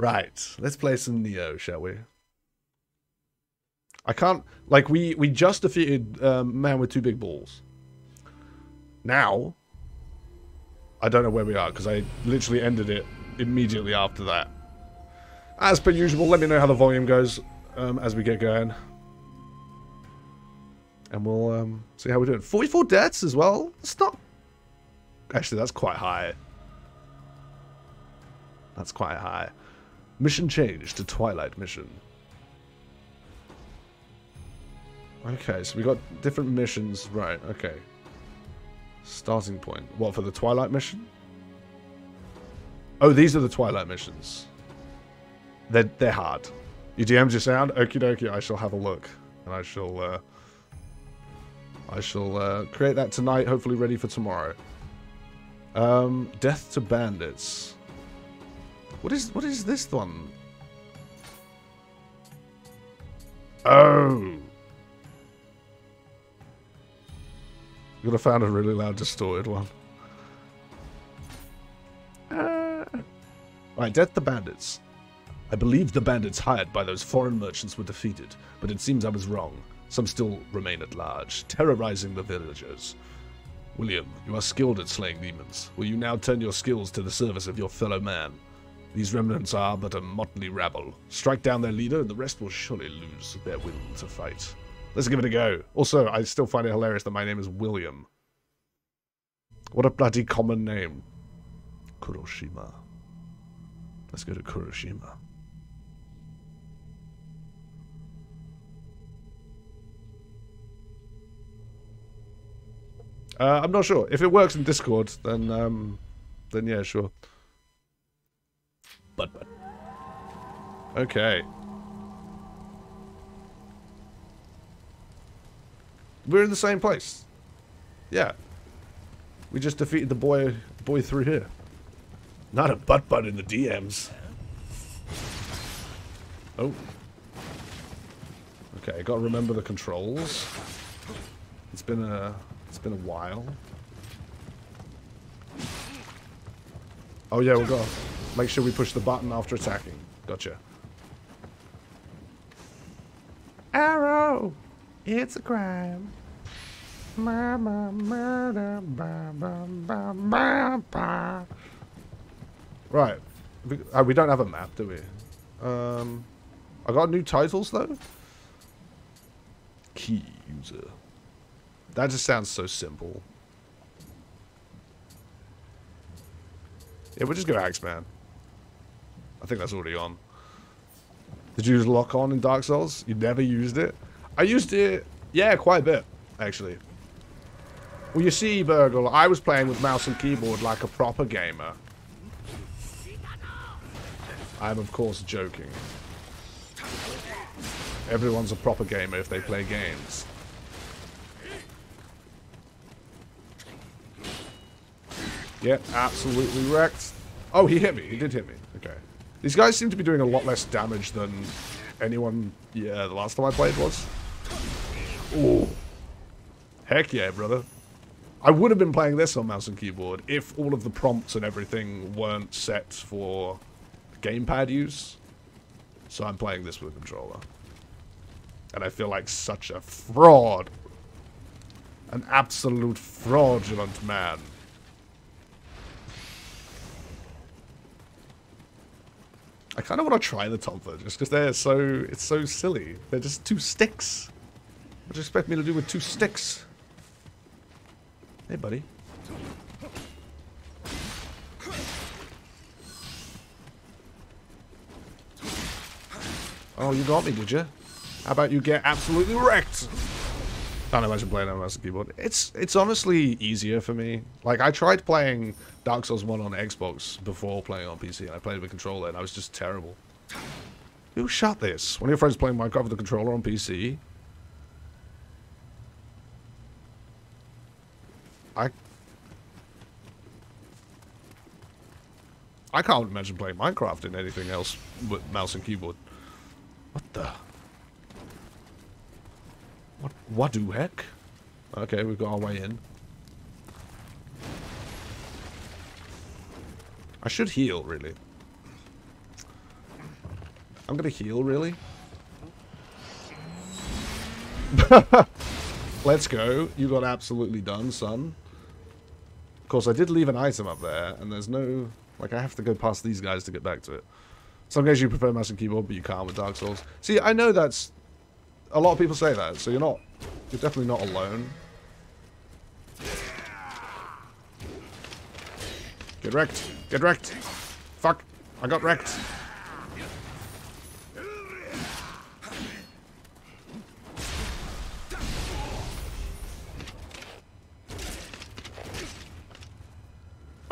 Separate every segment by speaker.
Speaker 1: Right, let's play some Nioh, shall we? I can't like we we just defeated um, man with two big balls. Now, I don't know where we are because I literally ended it immediately after that. As per usual, let me know how the volume goes um, as we get going, and we'll um, see how we're doing. Forty-four deaths as well. It's not actually that's quite high. That's quite high. Mission change to Twilight mission. Okay, so we got different missions. Right, okay. Starting point. What, for the Twilight mission? Oh, these are the Twilight missions. They're, they're hard. Your DMs your sound? Okie dokie, I shall have a look. And I shall, uh... I shall, uh, create that tonight, hopefully ready for tomorrow. Um, Death to Bandits. What is, what is this one? Oh! You could have found a really loud distorted one. Uh, Alright, Death the Bandits. I believe the bandits hired by those foreign merchants were defeated, but it seems I was wrong. Some still remain at large, terrorizing the villagers. William, you are skilled at slaying demons. Will you now turn your skills to the service of your fellow man? These remnants are but a motley rabble. Strike down their leader, and the rest will surely lose their will to fight. Let's give it a go. Also, I still find it hilarious that my name is William. What a bloody common name. Kuroshima. Let's go to Kuroshima. Uh, I'm not sure. If it works in Discord, then um, then yeah, sure. Okay. We're in the same place. Yeah. We just defeated the boy boy through here. Not a butt butt in the DMs. Oh. Okay, gotta remember the controls. It's been a it's been a while. Oh yeah, we'll go. Make sure we push the button after attacking. Gotcha. Arrow! It's a crime. Right. We, uh, we don't have a map, do we? Um, I got new titles, though. Key user. That just sounds so simple. Yeah, we'll just go Axeman. I think that's already on. Did you use lock on in Dark Souls? You never used it? I used it, yeah, quite a bit, actually. Well, you see, Burgle, I was playing with mouse and keyboard like a proper gamer. I'm, of course, joking. Everyone's a proper gamer if they play games. Yep, absolutely wrecked. Oh, he hit me. He did hit me. Okay. These guys seem to be doing a lot less damage than anyone, yeah, the last time I played was. Ooh. Heck yeah, brother. I would have been playing this on mouse and keyboard if all of the prompts and everything weren't set for gamepad use. So I'm playing this with a controller. And I feel like such a fraud. An absolute fraudulent man. I kind of want to try the Tonfa just because they're so, it's so silly. They're just two sticks. What do you expect me to do with two sticks? Hey, buddy. Oh, you got me, did you? How about you get absolutely wrecked? Can't imagine playing on a mouse and keyboard. It's it's honestly easier for me. Like I tried playing Dark Souls 1 on Xbox before playing on PC, and I played with controller, and I was just terrible. Who shot this? One of your friends playing Minecraft with a controller on PC? I I can't imagine playing Minecraft in anything else with mouse and keyboard. What the? What, what do heck? Okay, we've got our way in. I should heal, really. I'm gonna heal, really? Let's go. You got absolutely done, son. Of course, I did leave an item up there, and there's no... Like, I have to go past these guys to get back to it. Some guys you prefer mouse and keyboard, but you can't with Dark Souls. See, I know that's... A lot of people say that, so you're not... You're definitely not alone. Get wrecked. Get wrecked. Fuck. I got wrecked.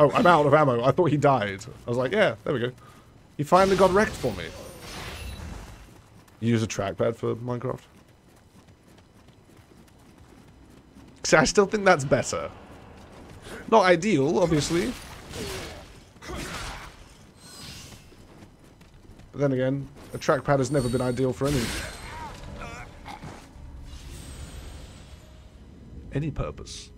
Speaker 1: Oh, I'm out of ammo. I thought he died. I was like, yeah, there we go. He finally got wrecked for me. use a trackpad for Minecraft? See, I still think that's better. Not ideal, obviously. But then again, a trackpad has never been ideal for any... Any purpose.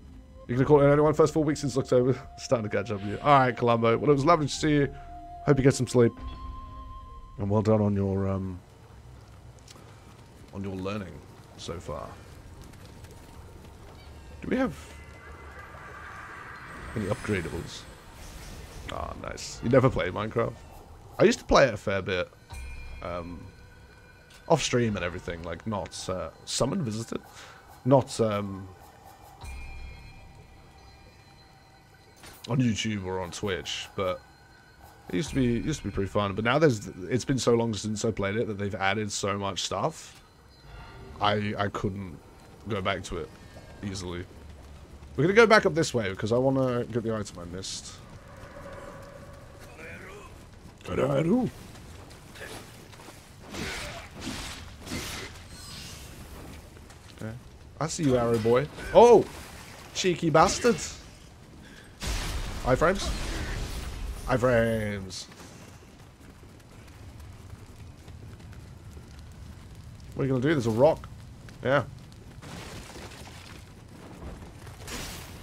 Speaker 1: You can call it anyone first four weeks since October. Starting to catch up with you. Alright, Columbo. Well, it was lovely to see you. Hope you get some sleep. And well done on your, um... On your learning so far. Do we have... Any upgradables? Ah, oh, nice. You never played Minecraft? I used to play it a fair bit. Um... Off stream and everything, like not uh, summoned, visited, not um, on YouTube or on Twitch, but it used to be it used to be pretty fun. But now there's it's been so long since I played it that they've added so much stuff. I I couldn't go back to it easily. We're gonna go back up this way because I want to get the item I missed. Okay. I see you, arrow boy. Oh! Cheeky bastard! Iframes? Iframes. What are you going to do? There's a rock. Yeah.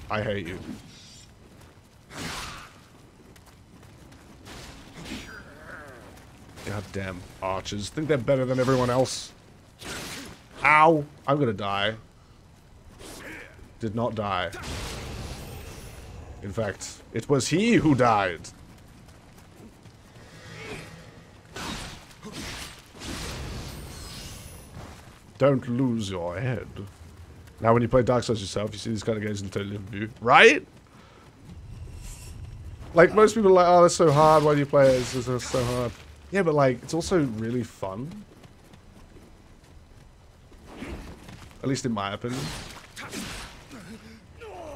Speaker 1: I hate you. God damn archers. Think they're better than everyone else. Ow! I'm gonna die. Did not die. In fact, it was he who died. Don't lose your head. Now when you play Dark Souls yourself, you see these kind of games in a totally different view. Right? Like, most people are like, oh, that's so hard, why do you play it? It's, it's so hard. Yeah, but like, it's also really fun. At least in my opinion.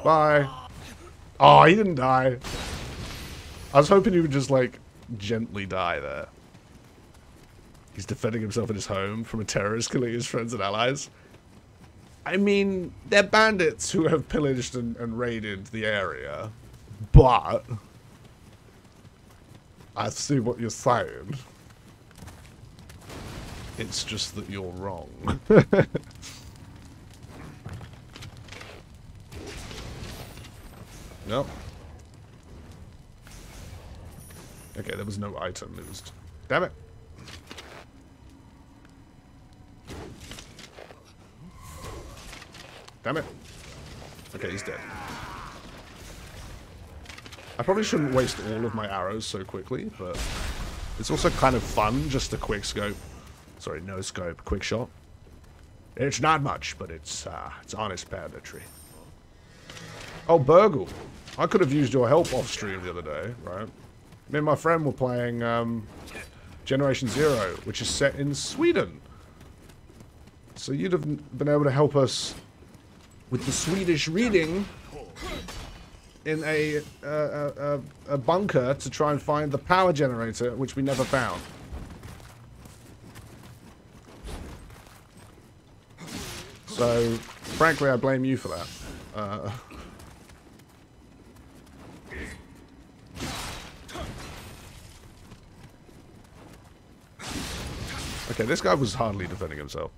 Speaker 1: Bye. Oh, he didn't die. I was hoping he would just, like, gently die there. He's defending himself in his home from a terrorist killing his friends and allies. I mean, they're bandits who have pillaged and, and raided the area. But... I see what you're saying. It's just that you're wrong. no. Okay, there was no item. It was... Damn it. Damn it. Okay, he's dead. I probably shouldn't waste all of my arrows so quickly, but it's also kind of fun just to quick scope. Sorry, no scope, quick shot. It's not much, but it's uh, it's honest banditry. Oh, Burgle. I could have used your help off stream the other day, right? Me and my friend were playing um, Generation Zero, which is set in Sweden. So you'd have been able to help us with the Swedish reading in a, uh, a, a bunker to try and find the power generator, which we never found. So, frankly, I blame you for that. Uh, Okay, this guy was hardly defending himself.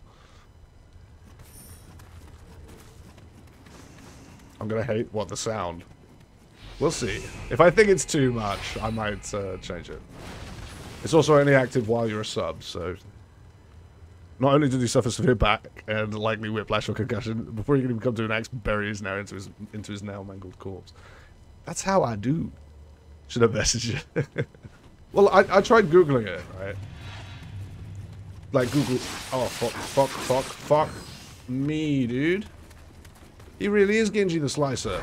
Speaker 1: I'm gonna hate, what, the sound? We'll see. If I think it's too much, I might uh, change it. It's also only active while you're a sub, so... Not only did he suffer severe back and likely whiplash or concussion, before he can even come to an axe, bury his now into his into his now mangled corpse. That's how I do. Should have messaged you. well, I, I tried googling it, right? Like Google. Oh fuck, fuck, fuck, fuck me, dude. He really is Genji the Slicer.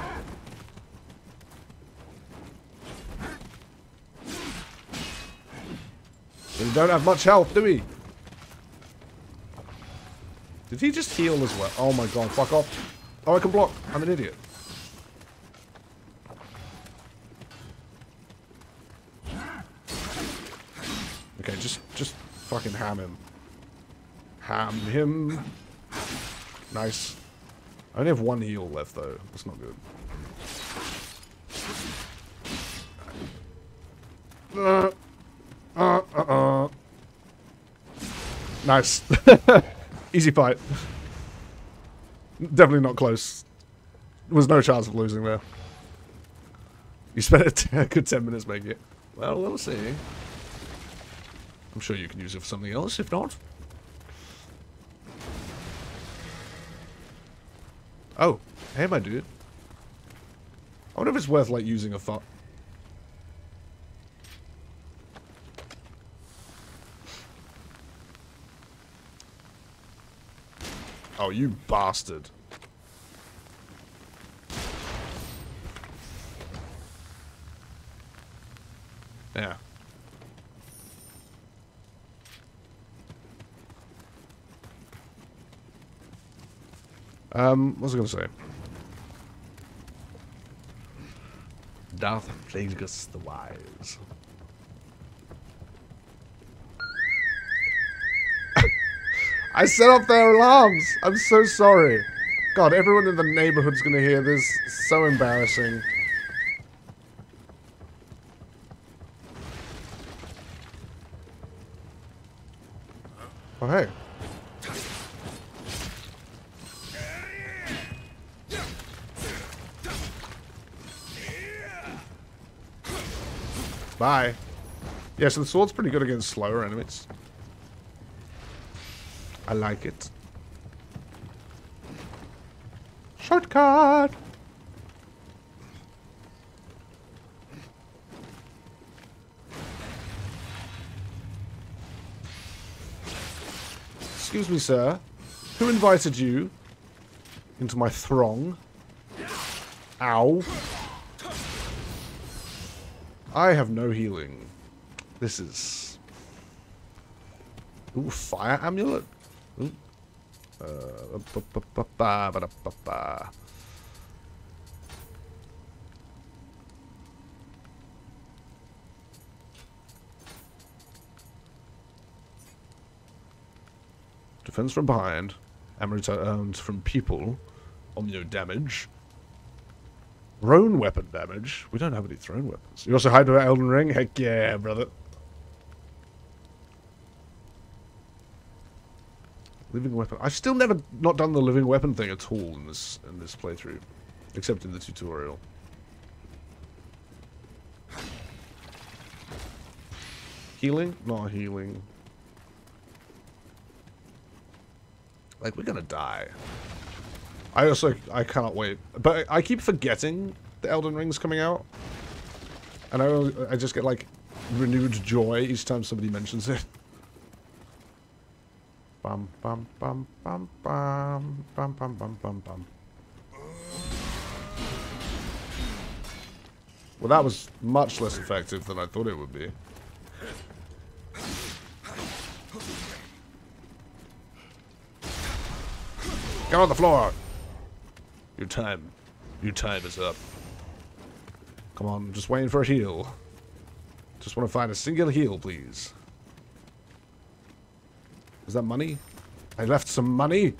Speaker 1: We don't have much health, do we? Did he just heal as well? Oh my god, fuck off. Oh, I can block. I'm an idiot. Okay, just just fucking ham him. Ham him. Nice. I only have one heal left though. That's not good. Uh, uh, uh, uh. Nice. Easy fight. Definitely not close. There was no chance of losing there. You spent a good 10 minutes making it. Well, we'll see. I'm sure you can use it for something else, if not. Oh, hey my dude. I wonder if it's worth like using a Oh, you bastard. Yeah. Um, what was I going to say? Darth Plagueis the Wise. I set off their alarms. I'm so sorry. God, everyone in the neighborhood's gonna hear this. So embarrassing. Oh, hey. Bye. Yeah, so the sword's pretty good against slower enemies. I like it. Shortcut! Excuse me, sir. Who invited you into my throng? Ow. I have no healing. This is... Ooh, fire amulet? Defense from behind. Ammo earned from people. Onmyo damage. Thrown weapon damage. We don't have any thrown weapons. You also hide Elden Ring? Heck yeah, brother. Living weapon. I've still never not done the living weapon thing at all in this in this playthrough. Except in the tutorial. Healing? Not healing. Like, we're gonna die. I also, I cannot wait. But I keep forgetting the Elden Ring's coming out. And I, I just get, like, renewed joy each time somebody mentions it. Bum, bum, bum, bum, bum, bum, bum, bum, bum, bum. Well, that was much less effective than I thought it would be. Get on the floor! Your time. Your time is up. Come on, just waiting for a heal. Just want to find a singular heal, please. Is that money? I left some money?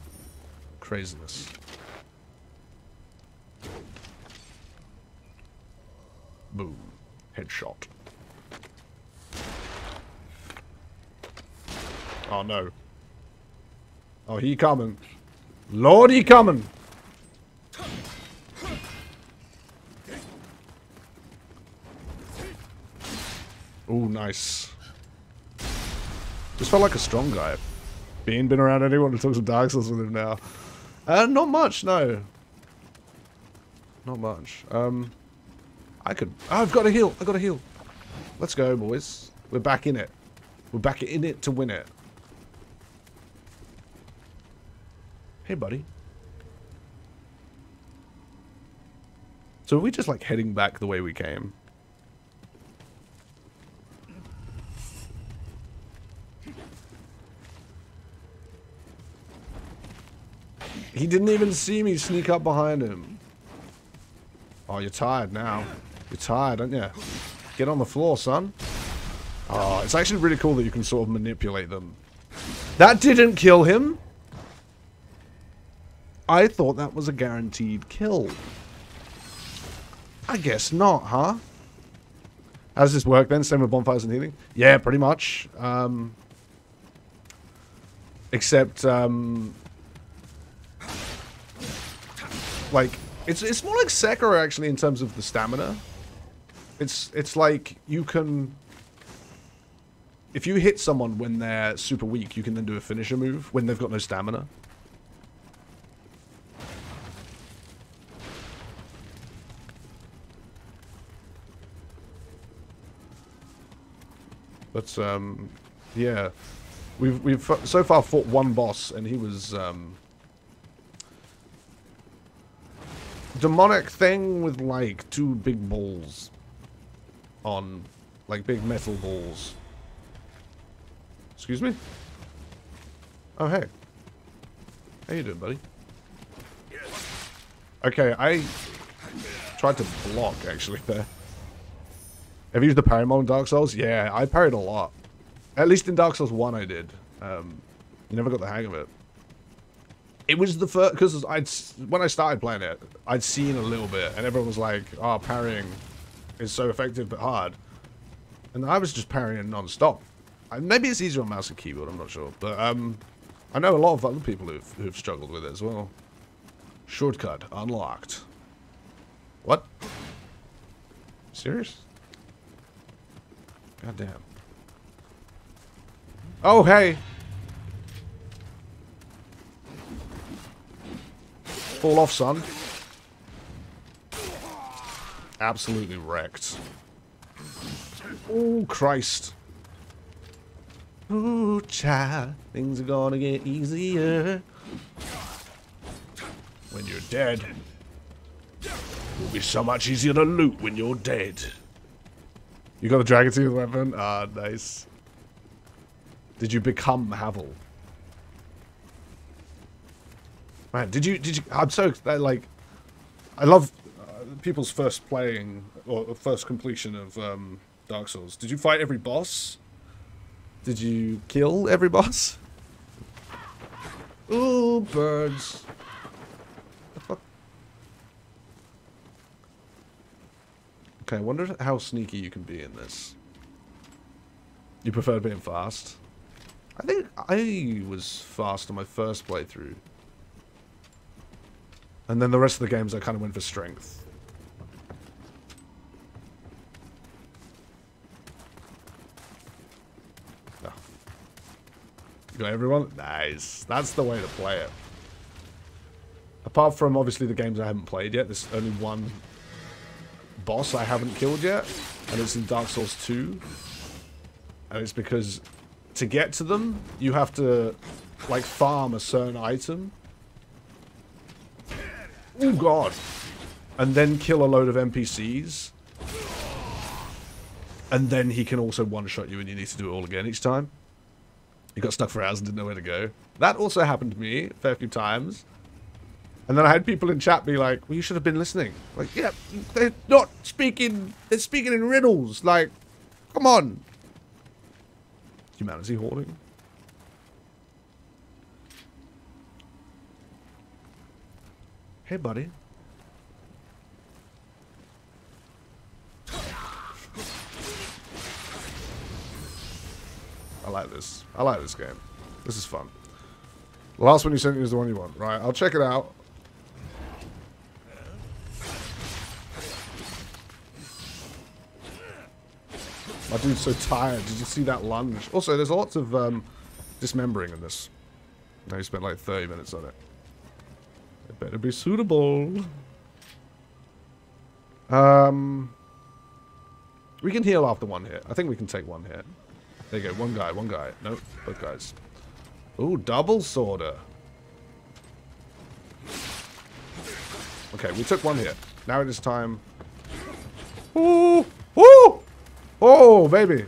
Speaker 1: Craziness. Boom. Headshot. Oh no. Oh, he coming. Lord, he coming. Oh, nice. Just felt like a strong guy. Bean been around anyone to talk some Dark Souls with him now? Uh, not much, no. Not much. Um, I could... Oh, I've got a heal. I've got a heal. Let's go, boys. We're back in it. We're back in it to win it. Hey, buddy. So are we just, like, heading back the way we came? He didn't even see me sneak up behind him. Oh, you're tired now. You're tired, aren't you? Get on the floor, son. Oh, it's actually really cool that you can sort of manipulate them. That didn't kill him. I thought that was a guaranteed kill. I guess not, huh? How does this work then? Same with bonfires and healing? Yeah, pretty much. Um, except, um, like, it's it's more like Sekiro actually in terms of the stamina. It's it's like you can if you hit someone when they're super weak, you can then do a finisher move when they've got no stamina. But um, yeah, we've we've so far fought one boss, and he was um, demonic thing with like two big balls on, like big metal balls. Excuse me? Oh, hey. How you doing, buddy? Okay, I tried to block, actually, there. Have you used the parry in Dark Souls? Yeah, I parried a lot. At least in Dark Souls 1 I did. Um, you never got the hang of it. It was the first, because I'd, when I started playing it, I'd seen a little bit, and everyone was like, oh, parrying is so effective but hard. And I was just parrying non-stop. Maybe it's easier on mouse and keyboard, I'm not sure. But um, I know a lot of other people who've, who've struggled with it as well. Shortcut unlocked. What? Serious? God damn. Oh, hey! Fall off, son. Absolutely wrecked. Oh, Christ. Ooh, child, things are gonna get easier. When you're dead, it'll be so much easier to loot when you're dead. You got the Dragon Tooth weapon? Ah, nice. Did you become Havel? Man, did you, did you, I'm so, like, I love uh, people's first playing, or first completion of um, Dark Souls. Did you fight every boss? Did you kill every boss? Ooh, birds. Okay, I wonder how sneaky you can be in this. You prefer being fast? I think I was fast on my first playthrough. And then the rest of the games I kind of went for strength. Ah. got everyone? Nice. That's the way to play it. Apart from, obviously, the games I haven't played yet, there's only one boss I haven't killed yet, and it's in Dark Souls 2. And it's because to get to them, you have to, like, farm a certain item. Oh, God. And then kill a load of NPCs. And then he can also one-shot you and you need to do it all again each time. You got stuck for hours and didn't know where to go. That also happened to me a fair few times. And then I had people in chat be like, well, you should have been listening. Like, yeah, they're not speaking, they're speaking in riddles. Like, come on. Humanity hoarding. Hey, buddy. I like this. I like this game. This is fun. The last one you sent me is the one you want. Right, I'll check it out. My dude's so tired. Did you see that lunge? Also, there's a lots of um, dismembering in this. Now you spent like 30 minutes on it. It better be suitable. Um, we can heal after one hit. I think we can take one hit. There you go. One guy, one guy. Nope, both guys. Ooh, double sorter. Okay, we took one hit. Now it is time. Ooh! Ooh! Oh, baby.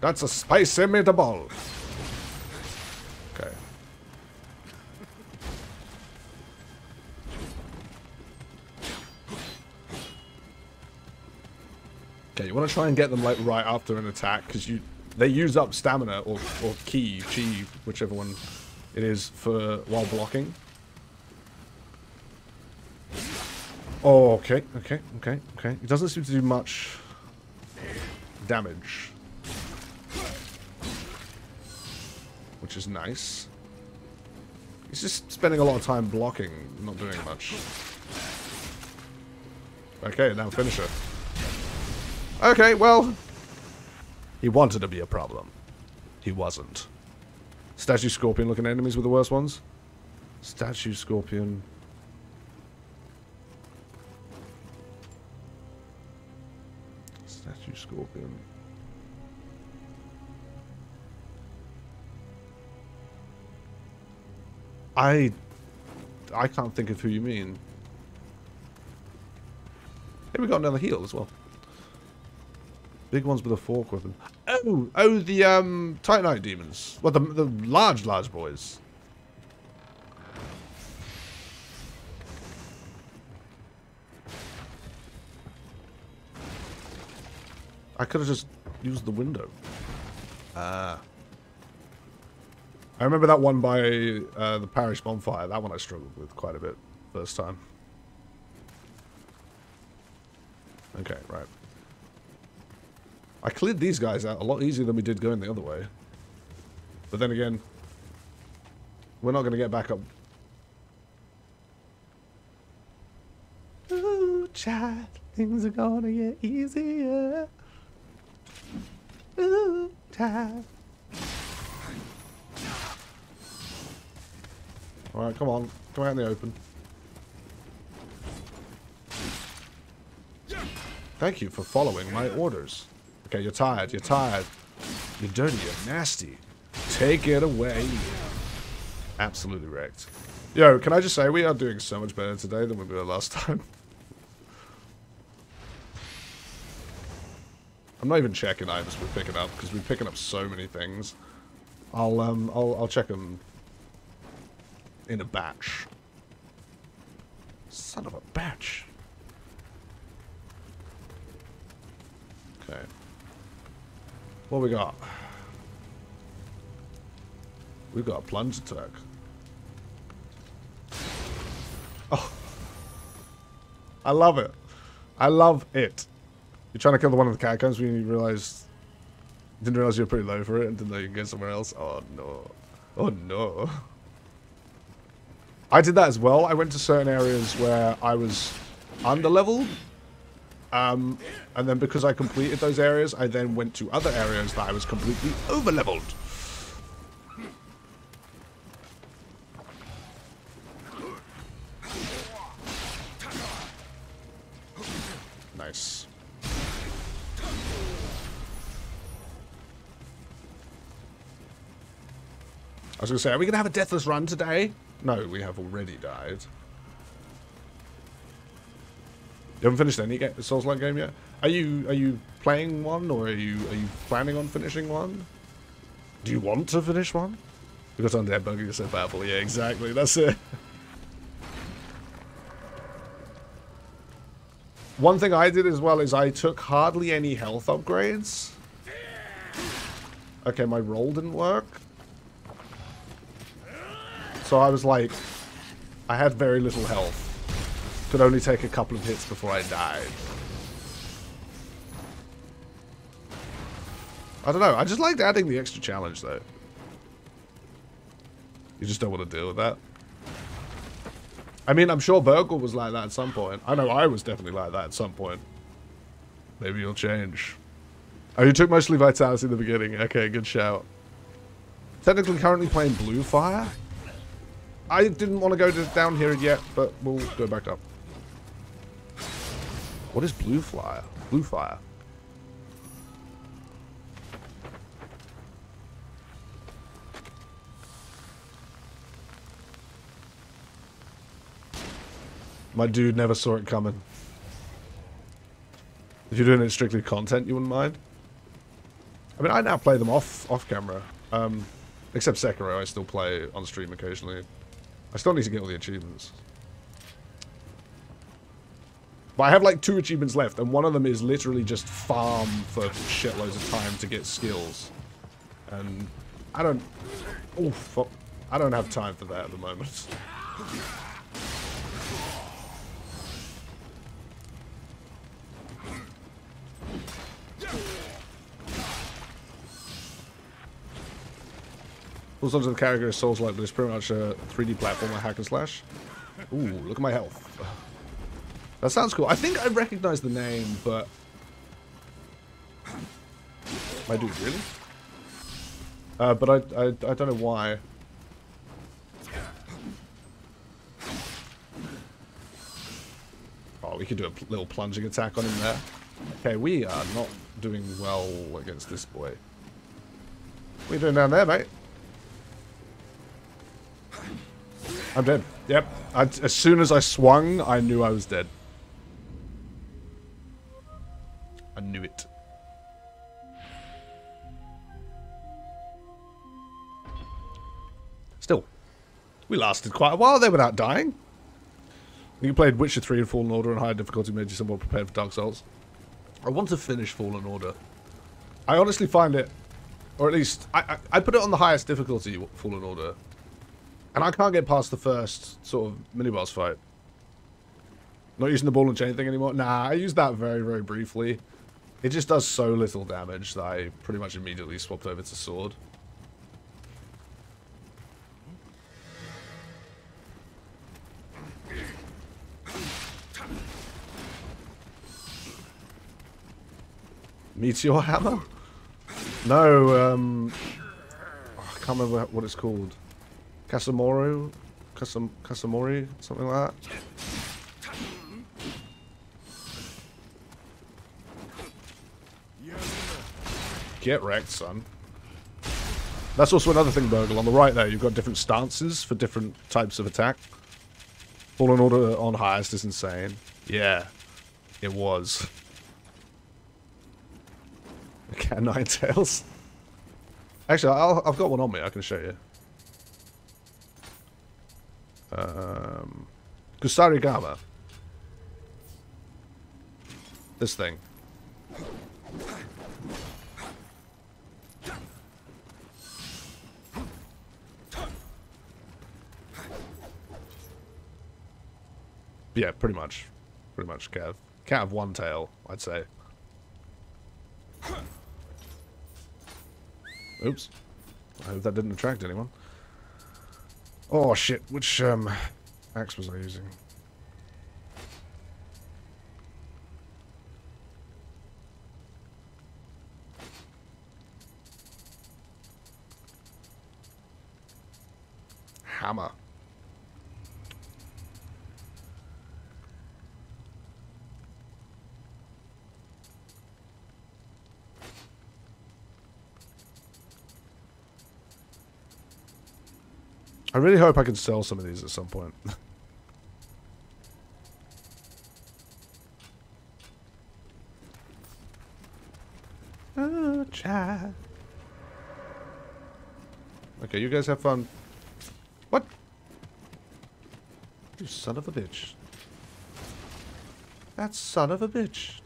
Speaker 1: That's a spicy meatball. Okay, you want to try and get them like right after an attack because you they use up stamina or or ki, chi, whichever one it is for while blocking. Oh, okay, okay, okay, okay. It doesn't seem to do much damage. Which is nice. He's just spending a lot of time blocking, not doing much. Okay, now finisher. Okay, well... He wanted to be a problem. He wasn't. Statue Scorpion looking enemies were the worst ones? Statue Scorpion... Statue Scorpion. I... I can't think of who you mean. Hey, we got another heal as well. Big ones with a fork weapon. Oh, oh, the um, Titanite demons. Well, the, the large, large boys. I could have just used the window. Ah. I remember that one by uh, the parish bonfire. That one I struggled with quite a bit first time. Okay, right. I cleared these guys out a lot easier than we did going the other way. But then again, we're not going to get back up. Ooh, child, things are going to get easier. Ooh, child. Alright, come on. Come out in the open. Thank you for following my orders. Okay, you're tired. You're tired. You're dirty. You're nasty. Take it away. Absolutely wrecked. Yo, can I just say, we are doing so much better today than we were last time. I'm not even checking items we're picking up, because we're picking up so many things. I'll, um, I'll, I'll check them in a batch. Son of a batch. Okay. What we got? We've got a plunge attack. Oh. I love it. I love it. You're trying to kill the one in the catacombs when you realize... Didn't realize you were pretty low for it and didn't know you could get somewhere else. Oh no. Oh no. I did that as well. I went to certain areas where I was under-leveled. Um, and then because I completed those areas, I then went to other areas that I was completely over-leveled. Nice. I was going to say, are we going to have a deathless run today? No, we have already died. You haven't finished any Souls-like game yet? Are you are you playing one or are you are you planning on finishing one? Do you want to finish one? Because Undead Bunker is so powerful. Yeah, exactly. That's it. One thing I did as well is I took hardly any health upgrades. Okay, my roll didn't work. So I was like, I had very little health. Could only take a couple of hits before I died. I don't know. I just liked adding the extra challenge, though. You just don't want to deal with that. I mean, I'm sure Burgle was like that at some point. I know I was definitely like that at some point. Maybe you'll change. Oh, you took mostly Vitality in the beginning. Okay, good shout. Technically currently playing Blue Fire. I didn't want to go down here yet, but we'll go back up. What is Blue Fire? Blue Fire. My dude never saw it coming. If you're doing it strictly content, you wouldn't mind. I mean, I now play them off off camera. Um, except Sekiro, I still play on stream occasionally. I still need to get all the achievements. But I have like two achievements left, and one of them is literally just farm for shitloads of time to get skills. And I don't... Oh, fuck. I don't have time for that at the moment. Full of the character is Souls-like, but it's pretty much a 3D platformer hack and slash. Ooh, look at my health. That sounds cool. I think I recognize the name, but... I do, really? Uh, but I, I, I don't know why. Oh, we could do a little plunging attack on him there. Okay, we are not doing well against this boy. What are you doing down there, mate? I'm dead. Yep. I, as soon as I swung, I knew I was dead. I knew it. Still, we lasted quite a while there without dying. You played Witcher 3 and Fallen Order on higher difficulty made you somewhat prepared for Dark Souls. I want to finish Fallen Order. I honestly find it, or at least, I, I, I put it on the highest difficulty, Fallen Order. And I can't get past the first sort of mini-boss fight. Not using the ball and chain thing anymore? Nah, I used that very, very briefly. It just does so little damage that I pretty much immediately swapped over to sword. Meteor Hammer? No, um... I can't remember what it's called. Casamoru? Casam Casamori? Something like that? Get wrecked, son. That's also another thing, Burgle. On the right there, you've got different stances for different types of attack. Fallen Order on highest is insane. Yeah, it was. Okay, nine tails. Actually, i have got one on me. I can show you. Um, Kusarigama. This thing. Yeah, pretty much. Pretty much, Cav. Can't have one tail, I'd say. Oops. I hope that didn't attract anyone. Oh shit, which um, axe was I using? Hammer. I really hope I can sell some of these at some point. oh, Chad. Okay, you guys have fun. What? You son of a bitch. That son of a bitch.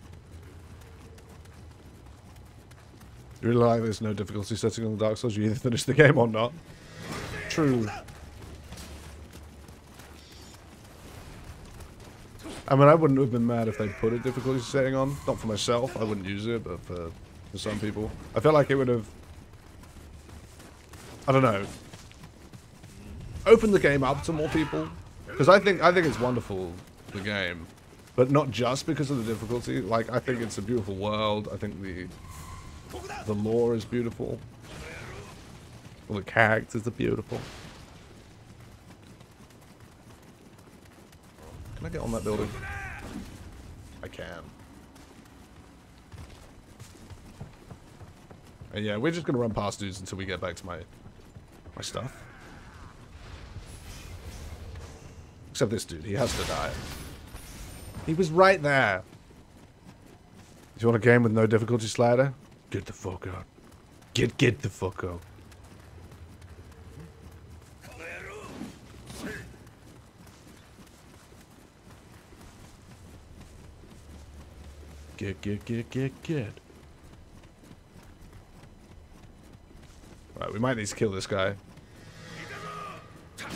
Speaker 1: You really like there's no difficulty setting on the Dark Souls, you either finish the game or not. True. I mean, I wouldn't have been mad if they put a difficulty setting on. Not for myself, I wouldn't use it, but for, for some people. I felt like it would have... I don't know. Opened the game up to more people. Because I think I think it's wonderful, the game. But not just because of the difficulty. Like, I think it's a beautiful world. I think the the lore is beautiful. All the characters are beautiful. Can I get on that building? I can. And yeah, we're just gonna run past dudes until we get back to my my stuff. Except this dude, he has to die. He was right there. Do you want a game with no difficulty slider? Get the fuck out. Get, get the fuck out. Get, get, get, get, get. Right, we might need to kill this guy. I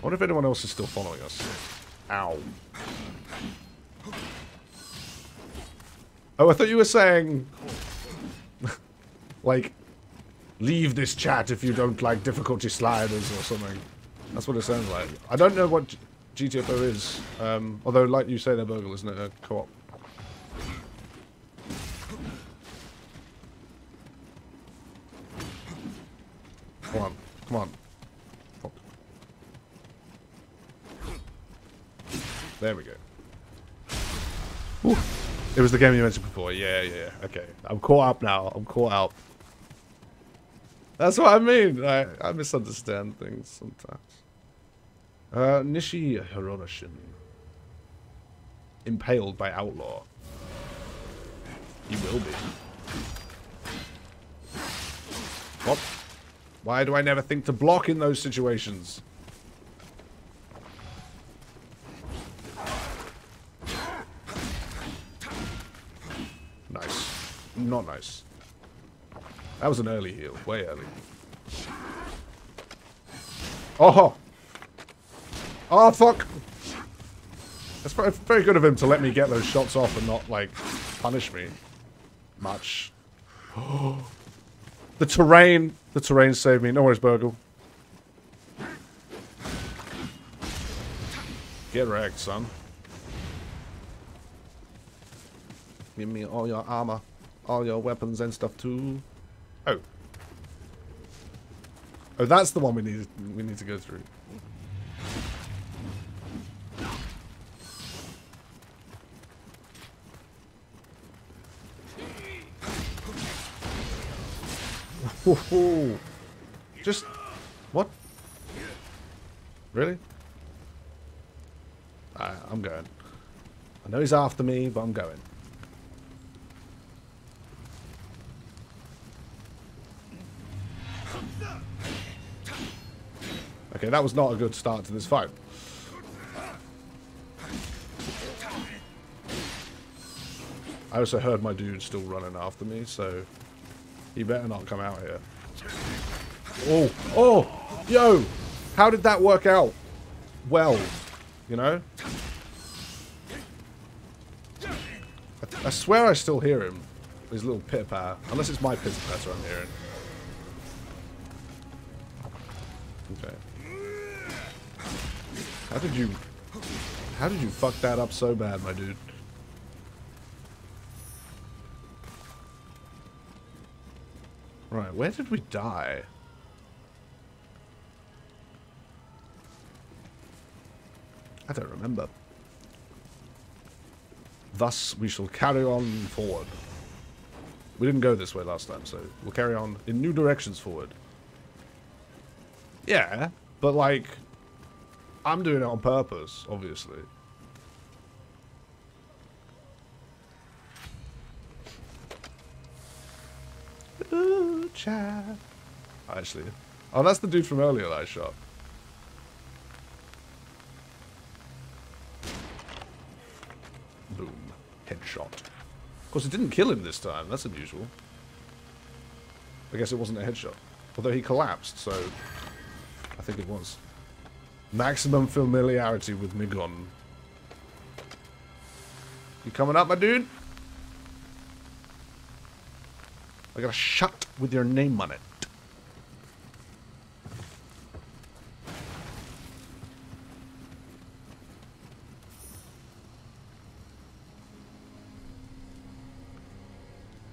Speaker 1: wonder if anyone else is still following us. Ow. Oh, I thought you were saying... like, leave this chat if you don't like difficulty sliders or something. That's what it sounds like. I don't know what GTFO is. Um, although, like you say, they're Burgle, isn't it? A co-op. Come on. Come on. Fuck. There we go. Ooh. It was the game you mentioned before. Yeah, yeah. Okay. I'm caught up now. I'm caught up. That's what I mean. I, I misunderstand things sometimes. Uh, Nishi Hironoshin. Impaled by Outlaw. He will be. What? Why do I never think to block in those situations? Nice. Not nice. That was an early heal. Way early. Oh! Oh, fuck! That's very, very good of him to let me get those shots off and not, like, punish me. Much. the terrain! The terrain saved me. No worries, Burgle. Get wrecked, son. Give me all your armor. All your weapons and stuff, too. Oh. Oh, that's the one we need we need to go through. Just what? Really? Right, I'm going. I know he's after me, but I'm going. Okay, that was not a good start to this fight. I also heard my dude still running after me, so he better not come out here. Oh, oh, yo, how did that work out? Well, you know? I, I swear I still hear him. His little pitter-patter. Unless it's my pitter patter I'm hearing. Okay. How did you... How did you fuck that up so bad, my dude? Right, where did we die? I don't remember. Thus, we shall carry on forward. We didn't go this way last time, so we'll carry on in new directions forward. Yeah, but like, I'm doing it on purpose, obviously. Ooh, chat. Actually. Oh, that's the dude from earlier that I shot. Boom. Headshot. Of course, it didn't kill him this time. That's unusual. I guess it wasn't a headshot. Although he collapsed, so... I think it was. Maximum familiarity with Migon. You coming up, my dude? I got a shot with your name on it.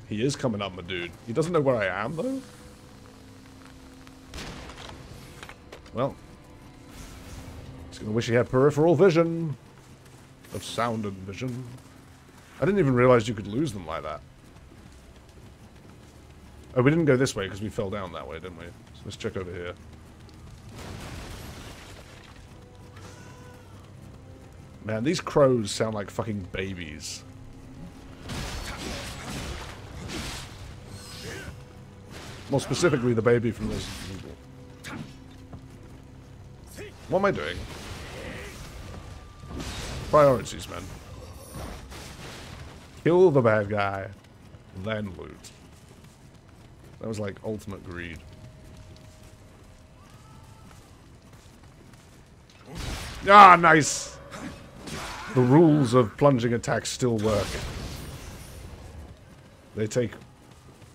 Speaker 1: He is coming up, my dude. He doesn't know where I am, though. Well. He's going to wish he had peripheral vision. Of sound and vision. I didn't even realize you could lose them like that. Oh, we didn't go this way because we fell down that way, didn't we? So let's check over here. Man, these crows sound like fucking babies. More specifically, the baby from this. What am I doing? Priorities, man. Kill the bad guy, then loot. That was like ultimate greed. Ah, nice! The rules of plunging attacks still work. They take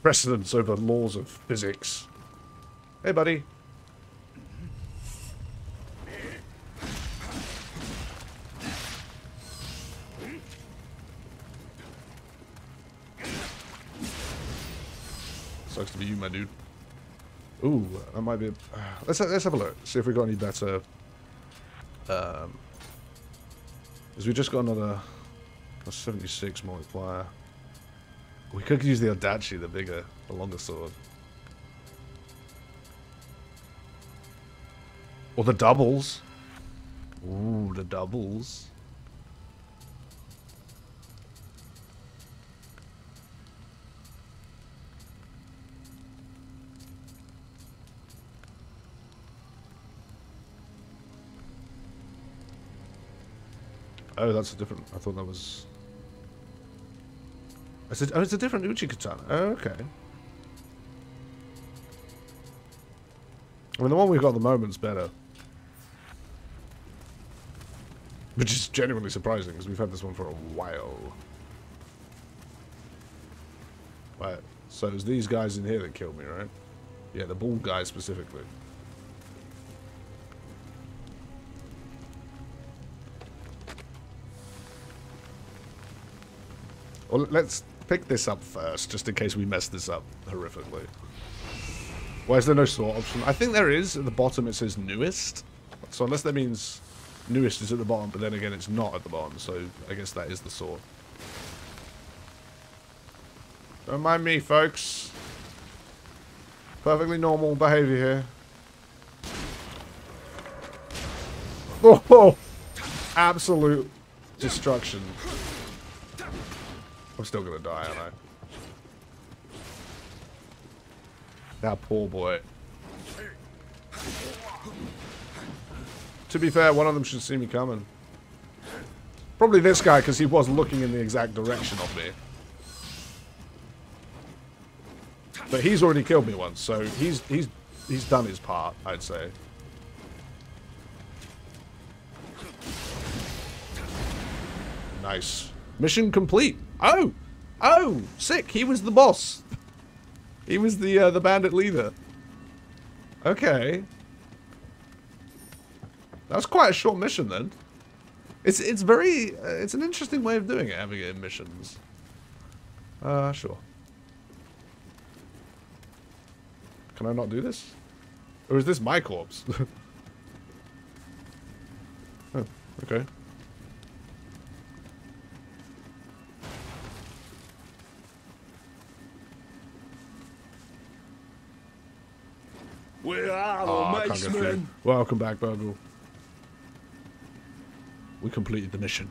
Speaker 1: precedence over laws of physics. Hey, buddy. Sucks to be you, my dude. Ooh, that might be. A, let's let's have a look. See if we got any better. Um, because we just got another a 76 multiplier. We could use the Odachi, the bigger, the longer sword. Or the doubles. Ooh, the doubles. Oh, that's a different... I thought that was... It's a, oh, it's a different Uchi Katana. Oh, okay. I mean, the one we've got at the moment's better. Which is genuinely surprising, because we've had this one for a while. Right, so it's these guys in here that killed me, right? Yeah, the bald guy specifically. Well, let's pick this up first, just in case we mess this up horrifically. Why is there no sort option? I think there is. At the bottom it says newest. So unless that means newest is at the bottom, but then again it's not at the bottom, so I guess that is the sort. Don't mind me, folks. Perfectly normal behavior here. Oh, absolute destruction. I'm still gonna die, aren't I? That poor boy. To be fair, one of them should see me coming. Probably this guy, because he was looking in the exact direction of me. But he's already killed me once, so he's he's he's done his part, I'd say. Nice. Mission complete. Oh! Oh! Sick! He was the boss! He was the, uh, the bandit leader. Okay. That was quite a short mission then. It's it's very uh, it's an interesting way of doing it, having it in missions. Uh, sure. Can I not do this? Or is this my corpse? oh, okay.
Speaker 2: Where are oh, the macemen?
Speaker 1: Welcome back, Burgle. We completed the mission.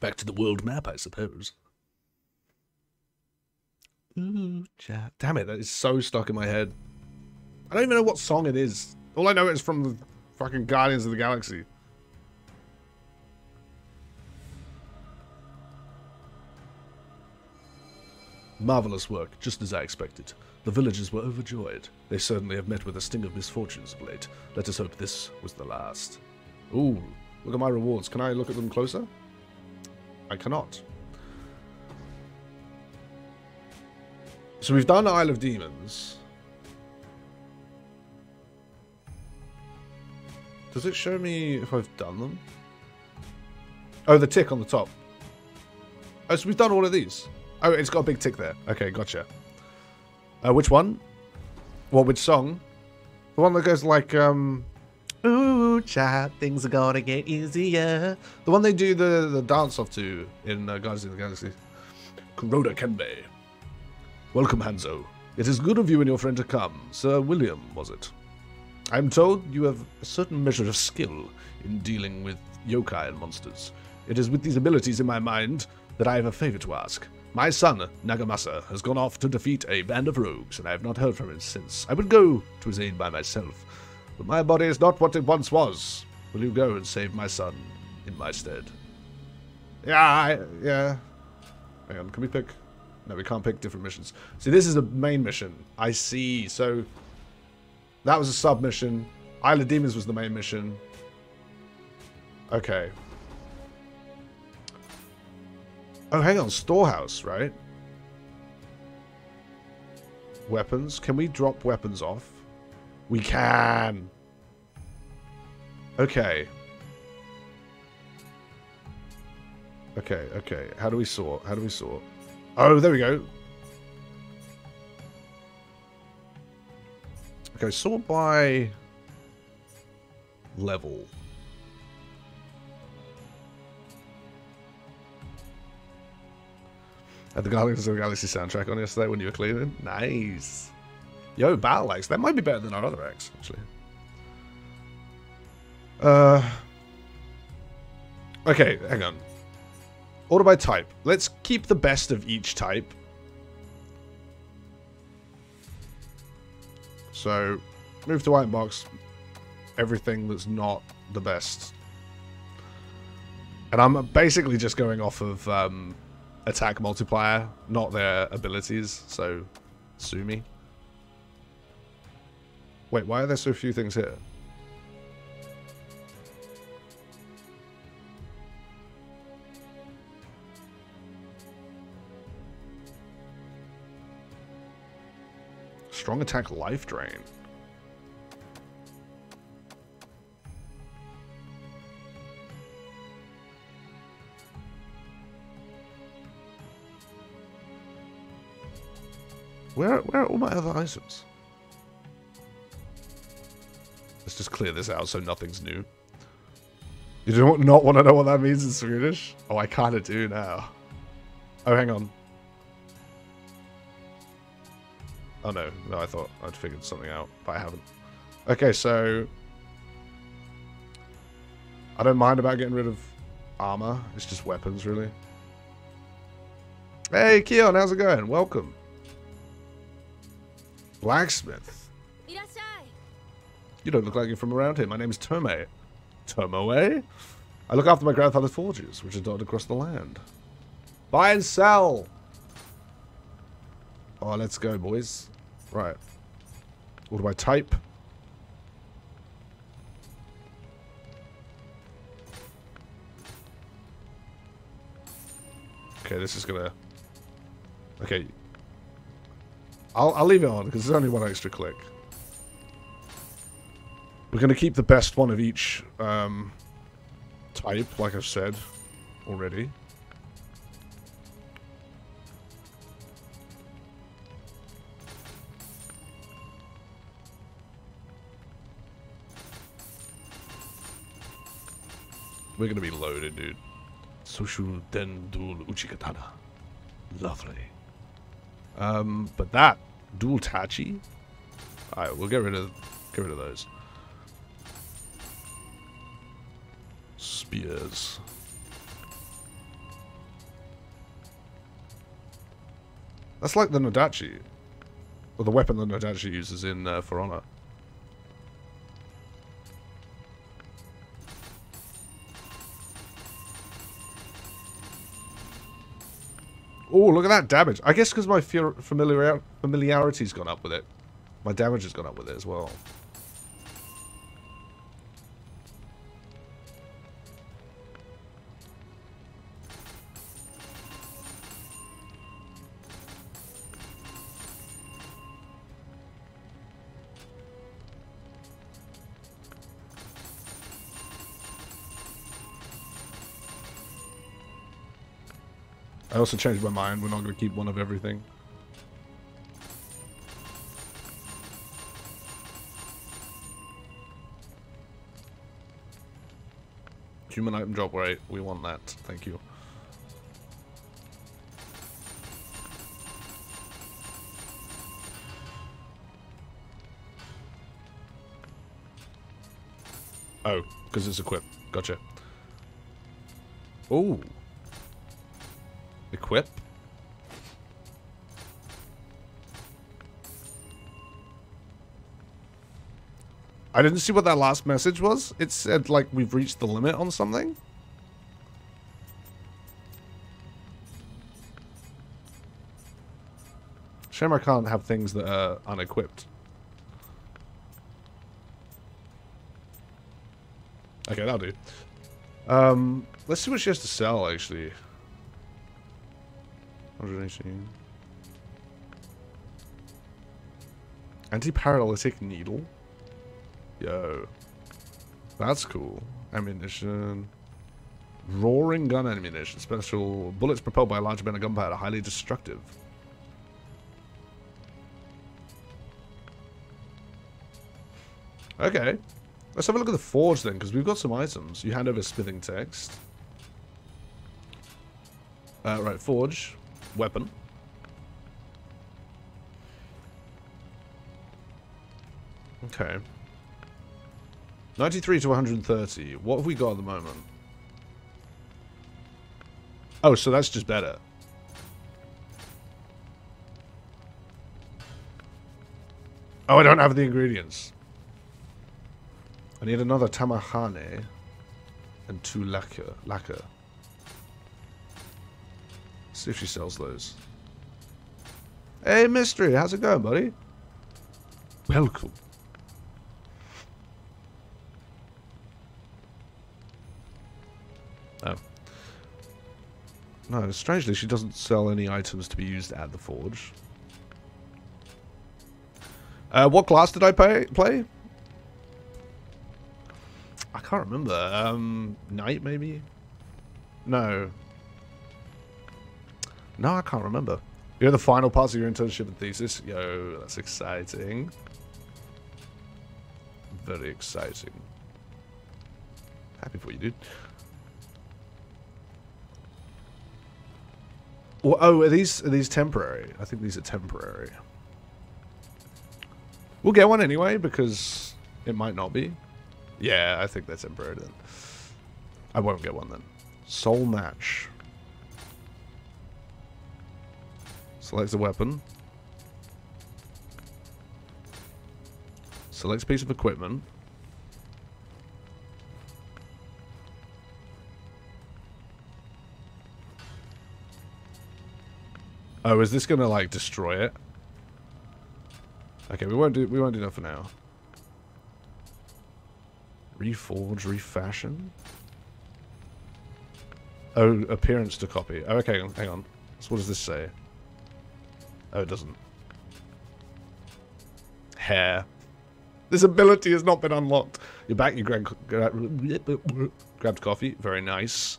Speaker 1: Back to the world map, I suppose. Ooh, chat. Damn it, that is so stuck in my head. I don't even know what song it is. All I know is from the fucking Guardians of the Galaxy. Marvelous work, just as I expected. The villagers were overjoyed. They certainly have met with a sting of misfortunes of late. Let us hope this was the last. Ooh, look at my rewards. Can I look at them closer? I cannot. So we've done Isle of Demons. Does it show me if I've done them? Oh, the tick on the top. Oh, so we've done all of these. Oh, it's got a big tick there. Okay, gotcha. Uh, which one? What, which song? The one that goes like, um... Ooh, chat, things are gonna get easier. The one they do the, the dance off to in uh, Guardians of the Galaxy. Kuroda Kanbei. Welcome, Hanzo. It is good of you and your friend to come. Sir William, was it? I am told you have a certain measure of skill in dealing with yokai and monsters. It is with these abilities in my mind that I have a favor to ask. My son, Nagamasa, has gone off to defeat a band of rogues, and I have not heard from him since. I would go to his aid by myself, but my body is not what it once was. Will you go and save my son in my stead? Yeah, I, yeah. Hang on, can we pick? No, we can't pick different missions. See, this is the main mission. I see. So, that was a sub mission. Isle of Demons was the main mission. Okay. Oh, hang on. Storehouse, right? Weapons. Can we drop weapons off? We can. Okay. Okay, okay. How do we sort? How do we sort? Oh, there we go. Okay, sort by level. Had the Guardians of the Galaxy soundtrack on yesterday when you were cleaning. Nice. Yo, Battle Axe. That might be better than our other axe, actually. Uh. Okay, hang on. Order by type. Let's keep the best of each type. So, move to white box. Everything that's not the best. And I'm basically just going off of um, attack multiplier, not their abilities, so sue me. Wait, why are there so few things here? Strong attack life drain. Where, where are all my other items? Let's just clear this out so nothing's new. You do not want to know what that means in Swedish? Oh, I kind of do now. Oh, hang on. Oh, no. No, I thought I'd figured something out, but I haven't. Okay, so... I don't mind about getting rid of armor. It's just weapons, really. Hey, Keon, how's it going? Welcome. Blacksmith. You don't look like you're from around here. My name is Tome. Termoe? I look after my grandfather's forges, which are dotted across the land. Buy and sell! Oh, let's go, boys. Right. What do I type? Okay, this is gonna... Okay, I'll, I'll leave it on because there's only one extra click. We're going to keep the best one of each um, type, like I've said already. We're going to be loaded, dude. Soshu Dendul Uchikatana. Lovely. Um, but that dual tachi. All right, we'll get rid of get rid of those spears. That's like the Nodachi, or the weapon the Nodachi uses in uh, For Honor. Oh, look at that damage. I guess because my familiar familiarity's gone up with it. My damage has gone up with it as well. Also changed my mind. We're not going to keep one of everything. Human item drop rate. We want that. Thank you. Oh, because it's equipped. Gotcha. Oh. Equip. I didn't see what that last message was. It said, like, we've reached the limit on something. Shame I can't have things that are unequipped. Okay, that'll do. Um, let's see what she has to sell, actually. 118. Anti-paralytic needle? Yo. That's cool. Ammunition. Roaring gun ammunition. Special bullets propelled by a large amount of gunpowder. Highly destructive. Okay. Let's have a look at the forge then, because we've got some items. You hand over smithing text. Uh, right, forge. Weapon. Okay. 93 to 130. What have we got at the moment? Oh, so that's just better. Oh, I don't have the ingredients. I need another tamahagane and two lacquer. Lacquer. See if she sells those. Hey, Mystery, how's it going, buddy? Welcome. Oh. No, strangely, she doesn't sell any items to be used at the forge. Uh, what class did I pay, play? I can't remember. Um, Knight, maybe? No. No, I can't remember. You're the final parts of your internship and thesis? Yo, that's exciting. Very exciting. Happy for you, dude. Well, oh, are these are these temporary? I think these are temporary. We'll get one anyway because it might not be. Yeah, I think that's temporary then. I won't get one then. Soul match. Selects a weapon. Selects piece of equipment. Oh, is this gonna like destroy it? Okay, we won't do we won't do that for now. Reforge, refashion. Oh, appearance to copy. Oh, okay, hang on. So what does this say? Oh, it doesn't. Hair. This ability has not been unlocked. You're back, you grab, grab, grabbed coffee. Very nice.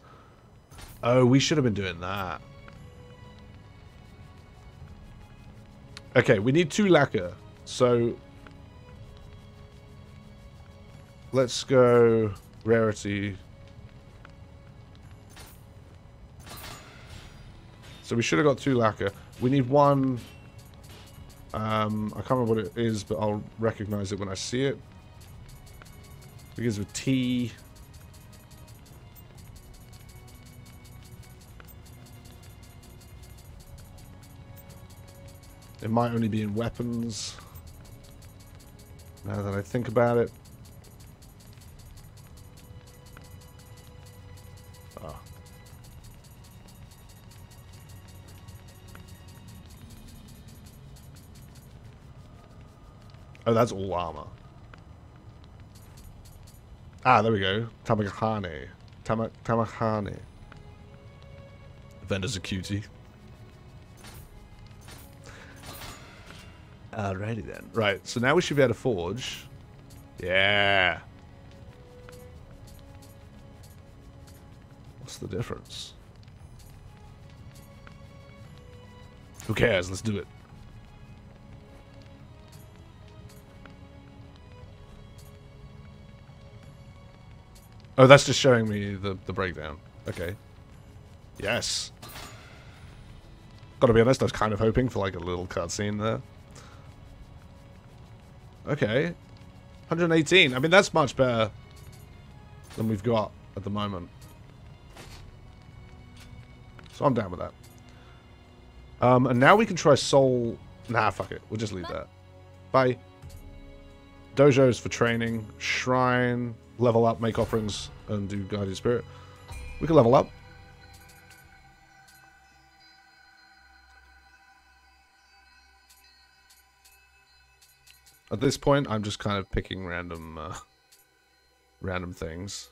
Speaker 1: Oh, we should have been doing that. Okay, we need two lacquer. So let's go rarity. So we should have got two lacquer. We need one. Um, I can't remember what it is, but I'll recognize it when I see it. It begins with T. It might only be in weapons. Now that I think about it. Oh, that's all armor. Ah, there we go. Tamakahane. Tama Tamakahane. Vendor's a cutie. Alrighty then. Right, so now we should be able to forge. Yeah. What's the difference? Who cares? Let's do it. Oh, that's just showing me the, the breakdown. Okay. Yes. Gotta be honest, I was kind of hoping for like a little cutscene there. Okay. 118. I mean, that's much better than we've got at the moment. So I'm down with that. Um, and now we can try Soul... Nah, fuck it. We'll just leave that. Bye. Dojos for training. Shrine. Level up, make offerings, and do Guardian Spirit. We can level up. At this point, I'm just kind of picking random, uh, random things.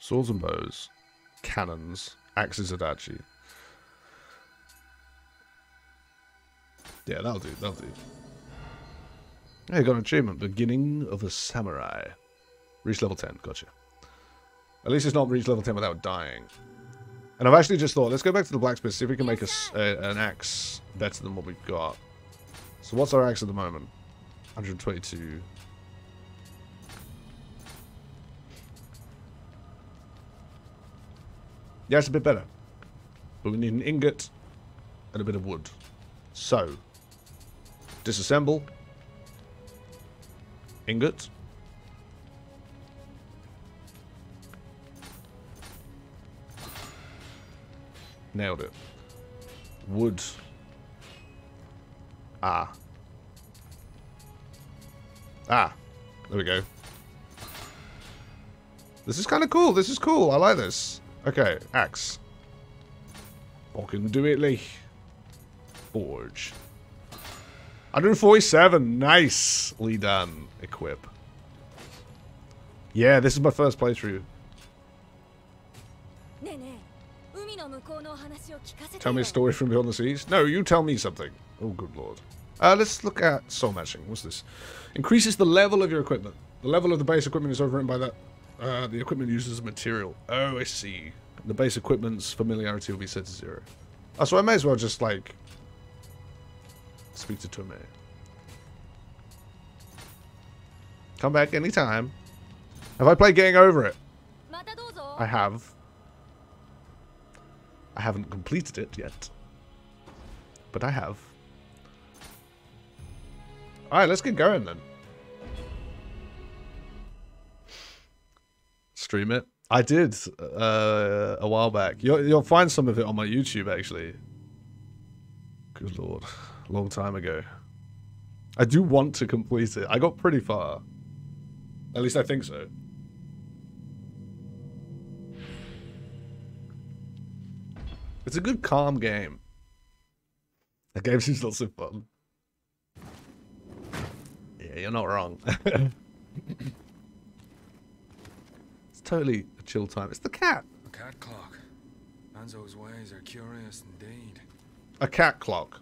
Speaker 1: Swords and bows, cannons, axes odachi. Yeah, that'll do, that'll do. Hey, got an achievement. Beginning of a samurai. Reach level 10, gotcha. At least it's not reached level 10 without dying. And I've actually just thought, let's go back to the blacksmith, see if we can make a, a, an axe better than what we've got. So what's our axe at the moment? 122. Yeah, it's a bit better. But we need an ingot and a bit of wood. So, disassemble. Ingot. Nailed it. Wood. Ah. Ah. There we go. This is kind of cool. This is cool. I like this. Okay, axe. Fucking do it, Lee. Forge. 147. Nicely done. Equip. Yeah, this is my first playthrough. Tell me a story from beyond the seas? No, you tell me something. Oh, good lord. Uh, let's look at soul matching. What's this? Increases the level of your equipment. The level of the base equipment is overwritten by that. Uh, the equipment uses material. Oh, I see. The base equipment's familiarity will be set to zero. Oh, so I may as well just, like, speak to Tome. Come back anytime. Have I played Getting Over It? I have. I haven't completed it yet. But I have. Alright, let's get going then. Stream it. I did uh, a while back. You'll, you'll find some of it on my YouTube, actually. Good lord. Long time ago. I do want to complete it. I got pretty far. At least I think so. It's a good, calm game. The game seems not so fun. Yeah, you're not wrong. it's totally a chill time. It's the cat.
Speaker 3: A cat clock. Manzo's ways are curious indeed.
Speaker 1: A cat clock.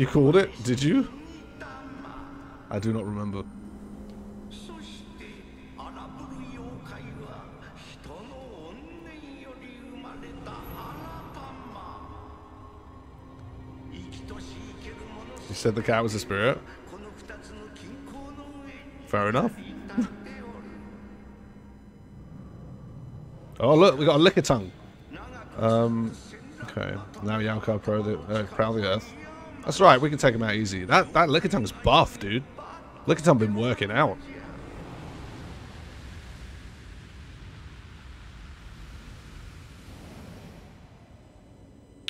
Speaker 1: You called it, did you? I do not remember. You said the cat was a spirit. Fair enough. oh look, we got a Lickitung. Um, okay. Now Yaoka pro the uh, prowl the earth. That's right, we can take him out easy. That that Lickitung's buff, dude. Lickitung been working out.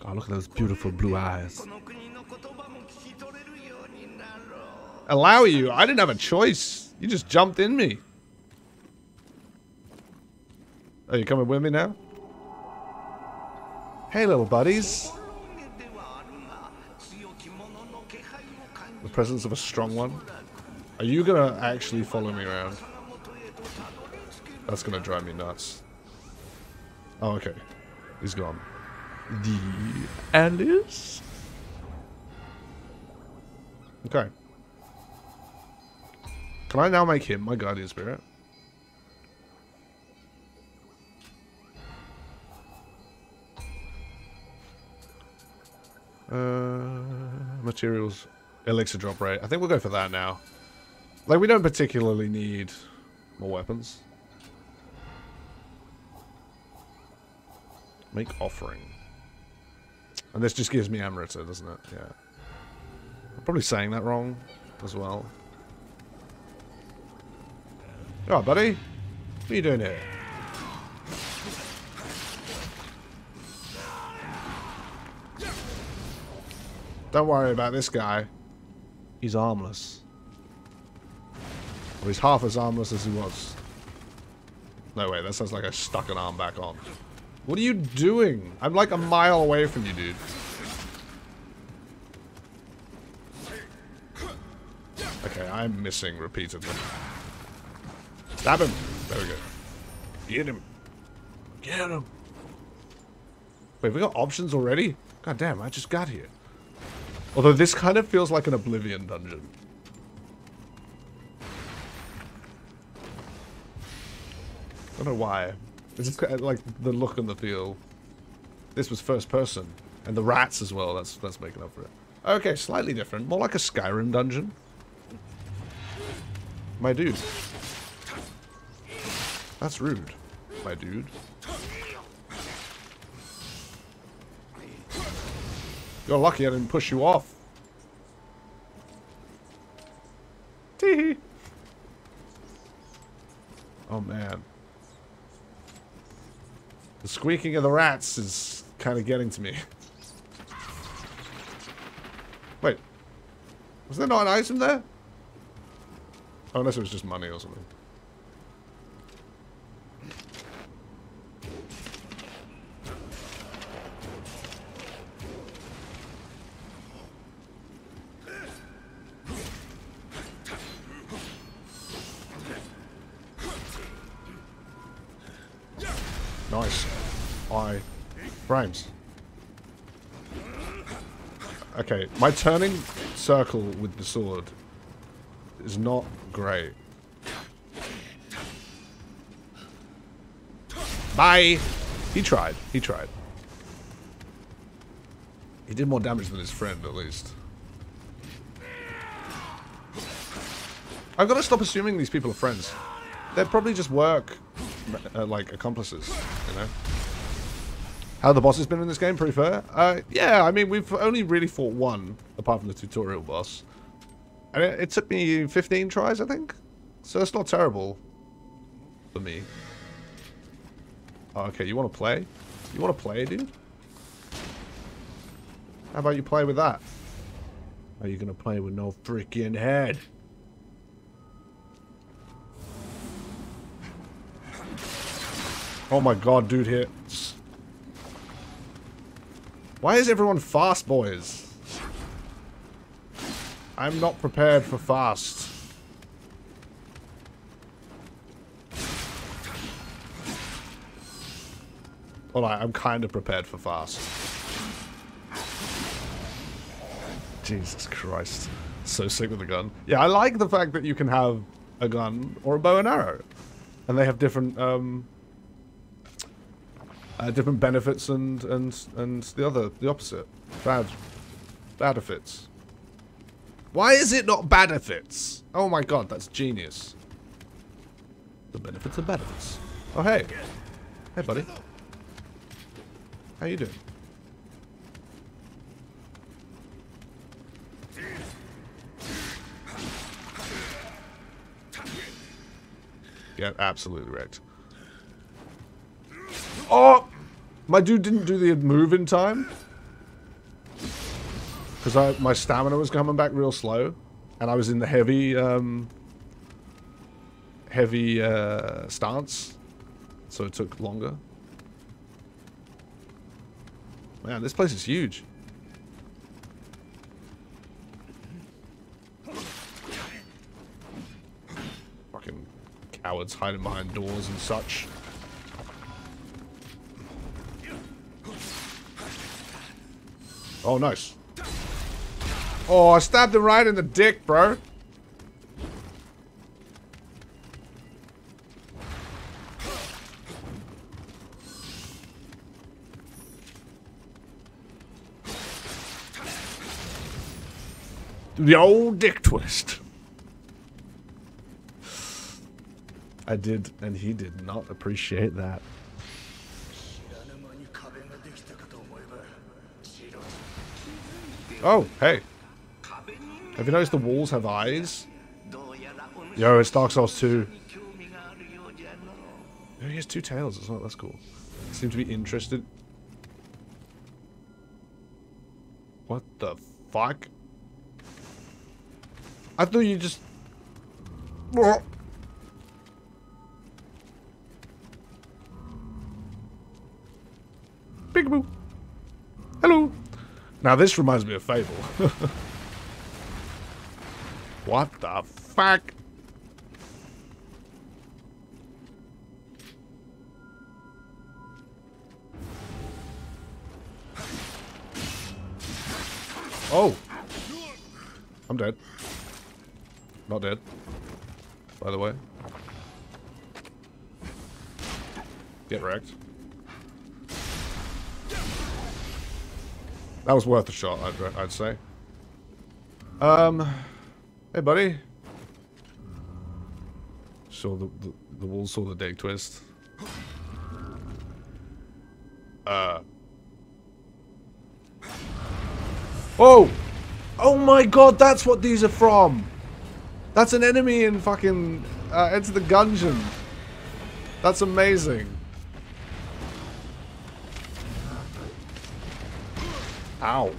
Speaker 1: Oh, look at those beautiful blue eyes. Allow you? I didn't have a choice. You just jumped in me. Are you coming with me now? Hey, little buddies. The presence of a strong one. Are you gonna actually follow me around? That's gonna drive me nuts. Oh, okay. He's gone. The Alice? Okay. Can I now make him my guardian spirit? Uh, materials, elixir drop rate. I think we'll go for that now. Like, we don't particularly need more weapons. Make offering. And this just gives me Amrita, doesn't it? Yeah. I'm probably saying that wrong as well. Oh, buddy. What are you doing here? Don't worry about this guy. He's armless. Or he's half as armless as he was. No, wait, that sounds like I stuck an arm back on. What are you doing? I'm like a mile away from you, dude. Okay, I'm missing repeatedly. Stab him! There we go. Get him. Get him. Wait, we got options already? God damn, I just got here. Although this kind of feels like an Oblivion dungeon. I don't know why. It's just like the look and the feel. This was first person. And the rats as well, that's that's making up for it. Okay, slightly different. More like a Skyrim dungeon. My dude. That's rude, my dude. You're lucky I didn't push you off. Tee Oh man. The squeaking of the rats is kind of getting to me. Wait. Was there not an item there? Oh, unless it was just money or something. Okay, my turning circle with the sword is not great. Bye! He tried. He tried. He did more damage than his friend, at least. I've got to stop assuming these people are friends. They're probably just work uh, like accomplices, you know? How the boss has been in this game, pretty fair. Uh, yeah, I mean, we've only really fought one, apart from the tutorial boss. And it, it took me 15 tries, I think. So it's not terrible for me. Oh, okay, you want to play? You want to play, dude? How about you play with that? Are you going to play with no freaking head? Oh my god, dude hits. Why is everyone fast, boys? I'm not prepared for fast. Alright, I'm kind of prepared for fast. Jesus Christ. So sick with the gun. Yeah, I like the fact that you can have a gun or a bow and arrow. And they have different, um, uh, different benefits and, and, and the other, the opposite. Bad, benefits. Why is it not benefits? Oh my god, that's genius. The benefits are benefits. Oh, hey. Hey, buddy. How you doing? Get absolutely wrecked. Oh! My dude didn't do the move in time. Because my stamina was coming back real slow. And I was in the heavy, um, heavy uh, stance, so it took longer. Man, this place is huge. Fucking cowards hiding behind doors and such. Oh, nice. Oh, I stabbed him right in the dick, bro. The old dick twist. I did, and he did not appreciate that. Oh, hey. Have you noticed the walls have eyes? Yo, it's Dark Souls 2. Oh, he has two tails as well. That's cool. Seem to be interested. What the fuck? I thought you just... Peekaboo. Hello. Now this reminds me of Fable. what the fuck? Oh. I'm dead. Not dead. By the way. Get wrecked. That was worth a shot, I'd, I'd say. Um, hey, buddy. Saw the, the, the wall saw the dig twist. Uh. Oh! Oh my god, that's what these are from! That's an enemy in fucking uh, Enter the Gungeon. That's amazing. Ow.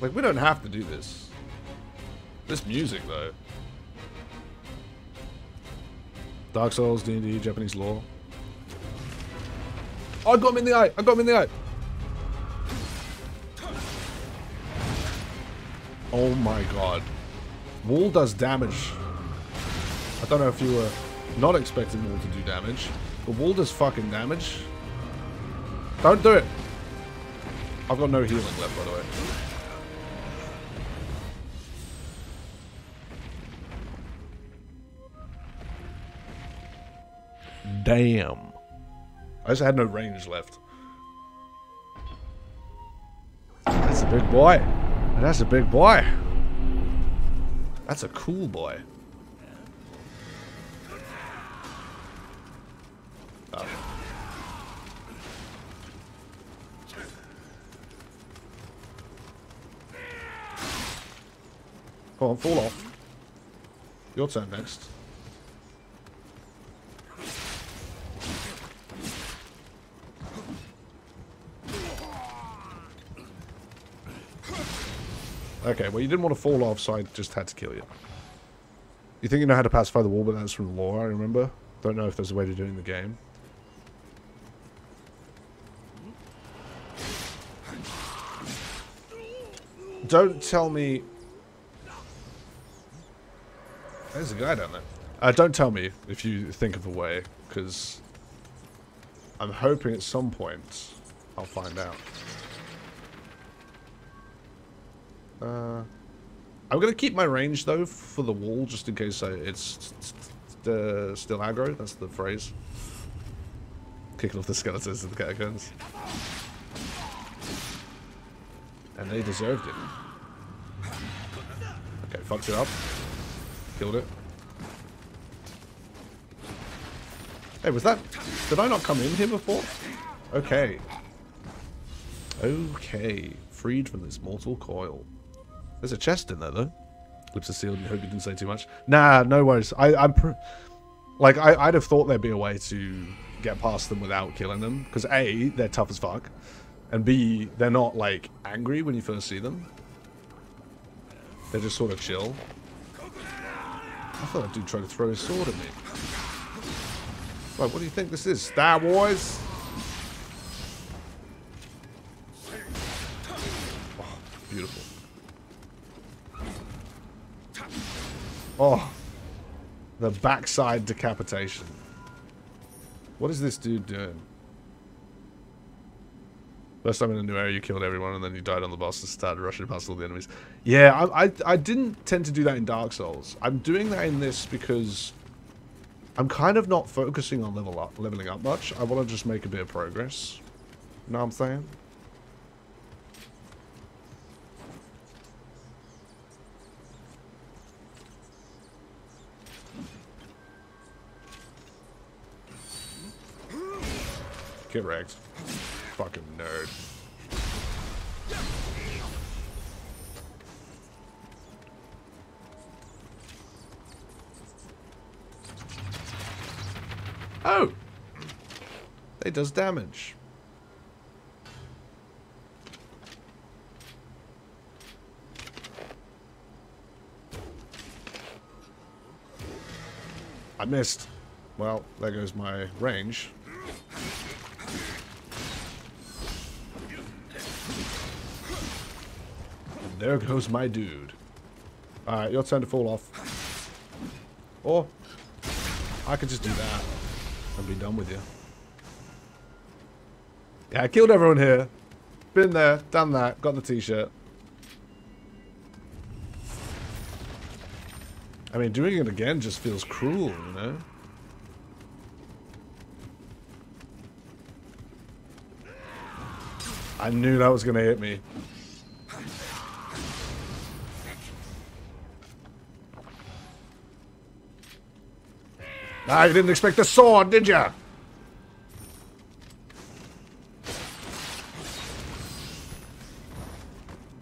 Speaker 1: Like, we don't have to do this. This music, though. Dark Souls, D&D, Japanese lore. Oh, I got him in the eye! I got him in the eye! Oh my god. Wall does damage. I don't know if you were not expecting Wall to do damage, but Wall does fucking damage. Don't do it! I've got no healing left, by the way. Damn. I just had no range left. That's a big boy. That's a big boy. That's a cool boy. Come on, fall off. Your turn next. Okay, well you didn't want to fall off, so I just had to kill you. You think you know how to pacify the wall, but that's from lore, I remember. Don't know if there's a way to do it in the game. Don't tell me... There's a guy down there. Uh, don't tell me if you think of a way, because I'm hoping at some point I'll find out. Uh, I'm going to keep my range, though, for the wall, just in case I, it's uh, still aggro. That's the phrase. Kicking off the skeletons in the catacombs. And they deserved it. Okay, fucked it up. Killed it. Hey, was that... Did I not come in here before? Okay. Okay. Freed from this mortal coil. There's a chest in there, though. Lips are sealed. Hope you didn't say too much. Nah, no worries. I, I'm... like, I, would have thought there'd be a way to get past them without killing them. Because A, they're tough as fuck. And B, they're not like angry when you first see them. They're just sort of chill. I thought I'd do try to throw his sword at me. Right, what do you think this is? Star Wars? Oh, beautiful. Oh, the backside decapitation. What is this dude doing? First time in a new area, you killed everyone, and then you died on the boss and started rushing past all the enemies. Yeah, I, I, I didn't tend to do that in Dark Souls. I'm doing that in this because I'm kind of not focusing on level up, leveling up much. I want to just make a bit of progress. You know what I'm saying? Get wrecked. Fucking nerd. Oh! It does damage. I missed. Well, there goes my range. There goes my dude. Alright, your turn to fall off. Or, I could just do that and be done with you. Yeah, I killed everyone here. Been there, done that, got the t-shirt. I mean, doing it again just feels cruel, you know? I knew that was going to hit me. Ah, you didn't expect a sword, did you?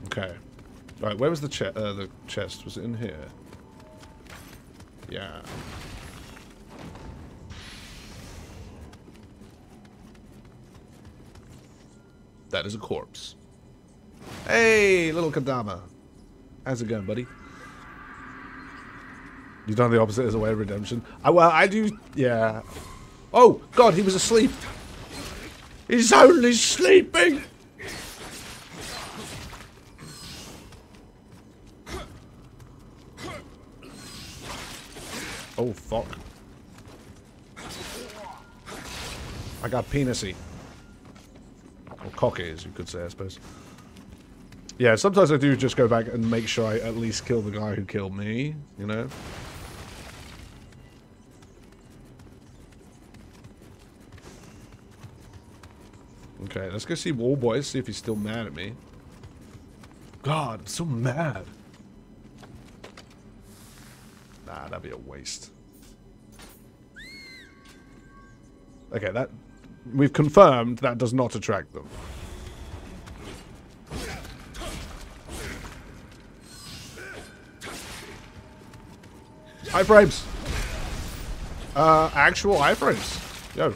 Speaker 1: Okay. Right, where was the, che uh, the chest? Was it in here? Yeah. That is a corpse. Hey, little Kodama. How's it going, buddy? You've done the opposite as a way of redemption. I, well, I do... Yeah. Oh, God, he was asleep. He's only sleeping. Oh, fuck. I got penisy. Or cocky, as you could say, I suppose. Yeah, sometimes I do just go back and make sure I at least kill the guy who killed me, you know? Okay, let's go see Wall Boy, see if he's still mad at me. God, I'm so mad. Nah, that'd be a waste. Okay, that... We've confirmed that does not attract them. Iframes! Uh, actual iframes. Yo.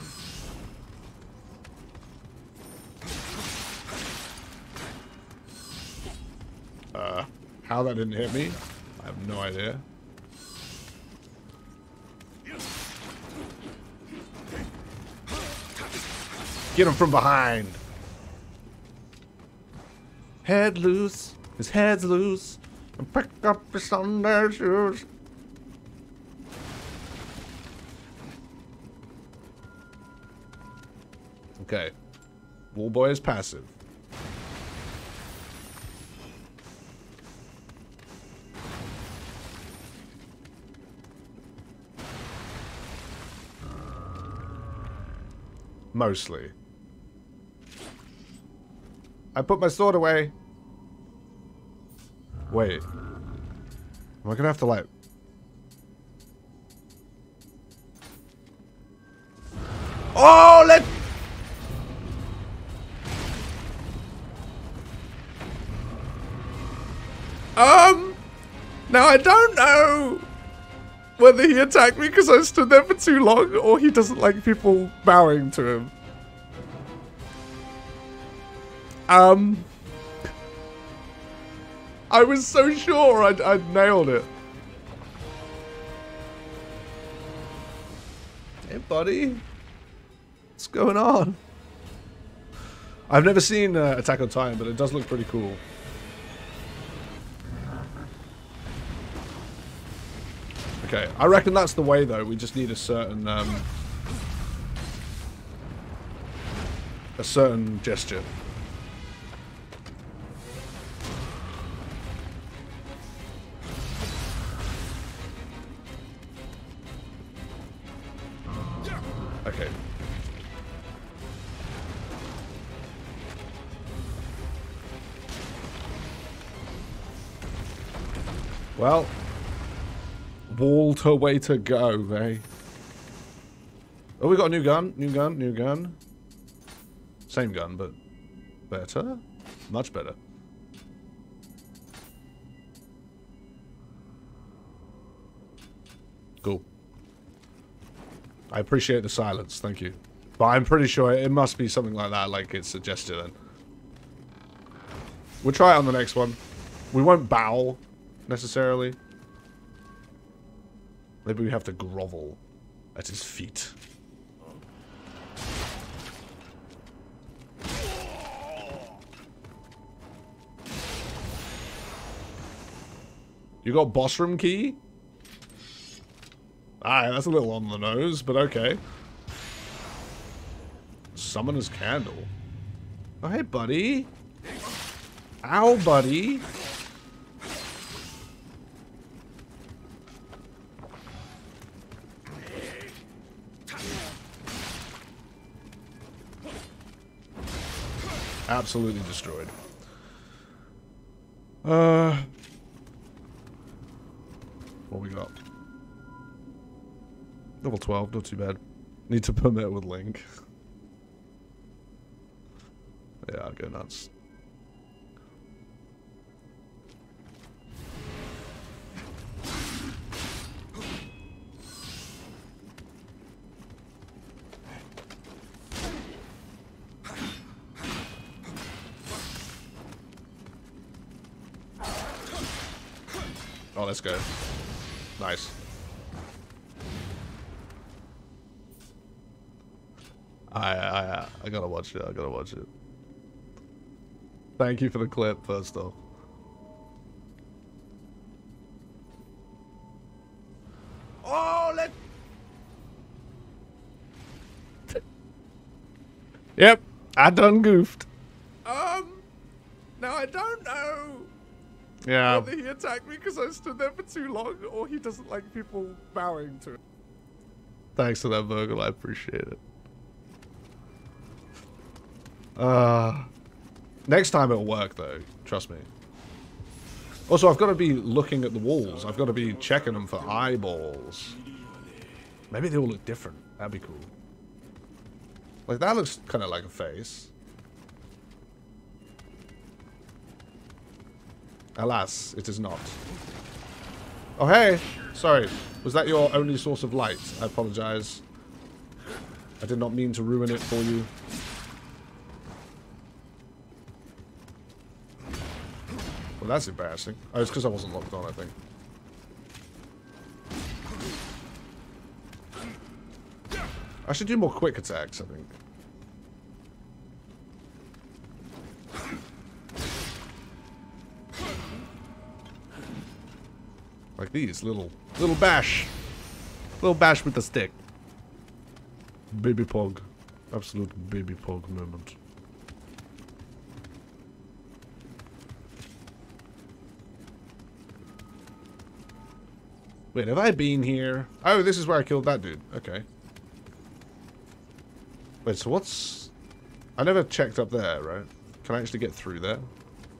Speaker 1: How that didn't hit me, I have no idea. Get him from behind. Head loose. His head's loose. And pick up his Sunday shoes. Okay. Wool boy is passive. Mostly. I put my sword away. Wait. Am I gonna have to like... Oh, let... Um... Now I don't know whether he attacked me because I stood there for too long or he doesn't like people bowing to him. Um, I was so sure I'd, I'd nailed it. Hey, buddy. What's going on? I've never seen uh, Attack on Titan, but it does look pretty cool. Okay, I reckon that's the way, though. We just need a certain... Um, a certain gesture. Okay. Well, Walter, way to go, eh? Oh, we got a new gun, new gun, new gun. Same gun, but better? Much better. Cool. I appreciate the silence, thank you. But I'm pretty sure it must be something like that, like it's suggested then. We'll try it on the next one. We won't bow, necessarily. Maybe we have to grovel at his feet. You got boss room key? Alright, that's a little on the nose, but okay. Summoner's candle. Oh, hey, buddy. Ow, buddy. Absolutely destroyed. Uh, what we got? Level 12, not too bad. Need to permit with Link. yeah, I'll go nuts. Go. Nice. I, I, I gotta watch it. I gotta watch it. Thank you for the clip, first off. Oh, let. yep, I done goofed. Yeah.
Speaker 2: whether he attacked me because I stood there for too long or he doesn't like people bowing to him.
Speaker 1: Thanks for that, Virgil. I appreciate it. Uh, next time it'll work, though. Trust me. Also, I've got to be looking at the walls. I've got to be checking them for eyeballs. Maybe they all look different. That'd be cool. Like, that looks kind of like a face. Alas, it is not. Oh, hey! Sorry. Was that your only source of light? I apologize. I did not mean to ruin it for you. Well, that's embarrassing. Oh, it's because I wasn't locked on, I think. I should do more quick attacks, I think. Like these, little, little bash. Little bash with the stick. Baby pog. Absolute baby pog moment. Wait, have I been here? Oh, this is where I killed that dude. Okay. Wait, so what's... I never checked up there, right? Can I actually get through there?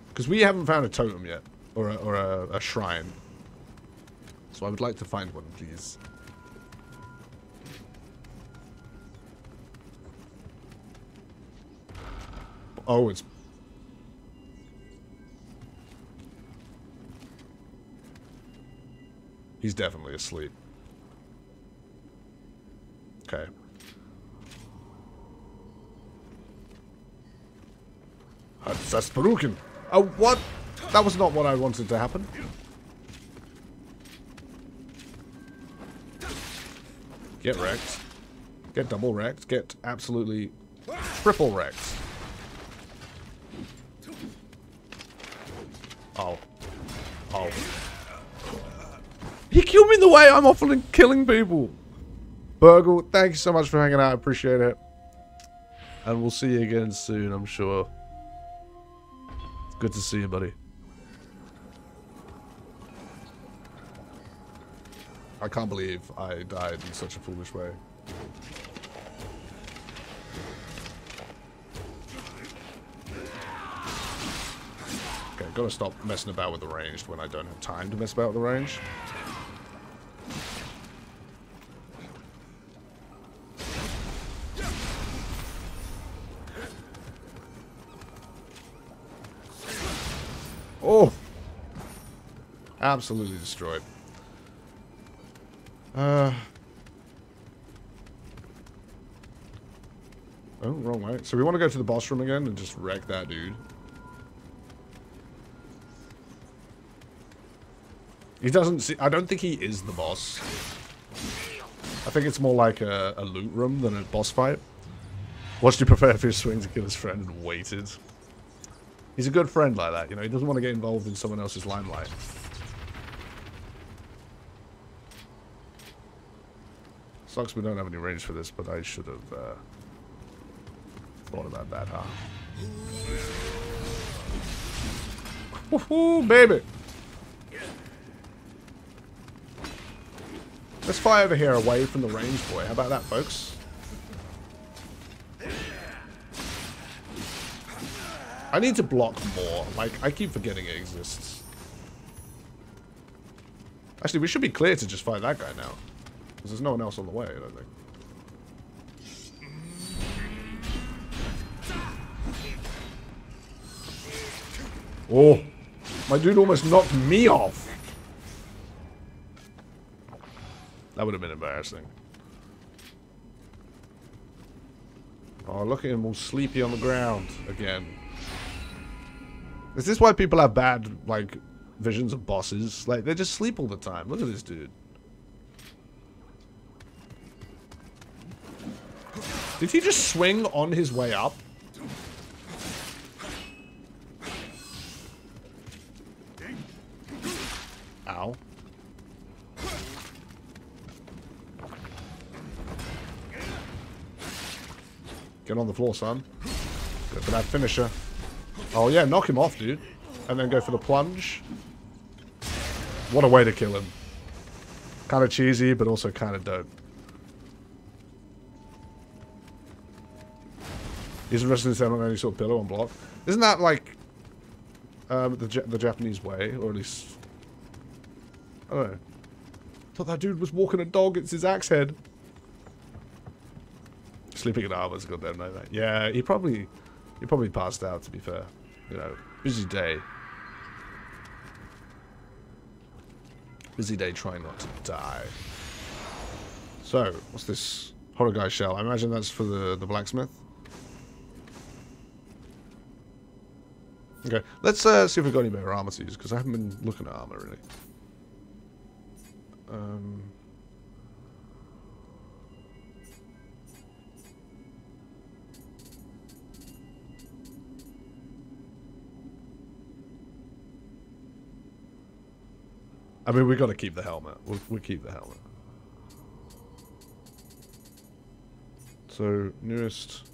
Speaker 1: Because we haven't found a totem yet. Or a, or a, a shrine. So I would like to find one, please. Oh, it's... He's definitely asleep. Okay. That's, Barukin. Oh, what? That was not what I wanted to happen. Get wrecked. Get double wrecked. Get absolutely triple wrecked. Oh. Oh. He killed me in the way I'm often killing people. Burgle, thank you so much for hanging out. I appreciate it. And we'll see you again soon, I'm sure. Good to see you, buddy. I can't believe I died in such a foolish way. Okay, gotta stop messing about with the ranged when I don't have time to mess about with the range. Oh! Absolutely destroyed. Uh. Oh, wrong way. So we want to go to the boss room again and just wreck that dude. He doesn't see... I don't think he is the boss. I think it's more like a, a loot room than a boss fight. Do you prefer if he swing to kill his friend and waited? He's a good friend like that, you know. He doesn't want to get involved in someone else's limelight. Sucks we don't have any range for this, but I should have uh, thought about that, huh? Woohoo, baby! Let's fly over here away from the range boy. How about that, folks? I need to block more. Like, I keep forgetting it exists. Actually, we should be clear to just fight that guy now. Because there's no one else on the way, I don't think. Oh! My dude almost knocked me off! That would have been embarrassing. Oh, look at him all sleepy on the ground again. Is this why people have bad, like, visions of bosses? Like, they just sleep all the time. Look at this dude. Did he just swing on his way up? Ow. Get on the floor, son. Go for that finisher. Oh yeah, knock him off, dude. And then go for the plunge. What a way to kill him. Kind of cheesy, but also kind of dope. He's interested in selling any sort of pillow on block. Isn't that like um, the the Japanese way, or at least I don't know. Thought that dude was walking a dog. It's his axe head. Sleeping in armor's good then, mate. Yeah, he probably he probably passed out. To be fair, you know, busy day. Busy day trying not to die. So, what's this horror guy shell? I imagine that's for the the blacksmith. Okay, let's uh, see if we've got any better armor to use, because I haven't been looking at armor, really. Um... I mean, we've got to keep the helmet. We'll, we'll keep the helmet. So, newest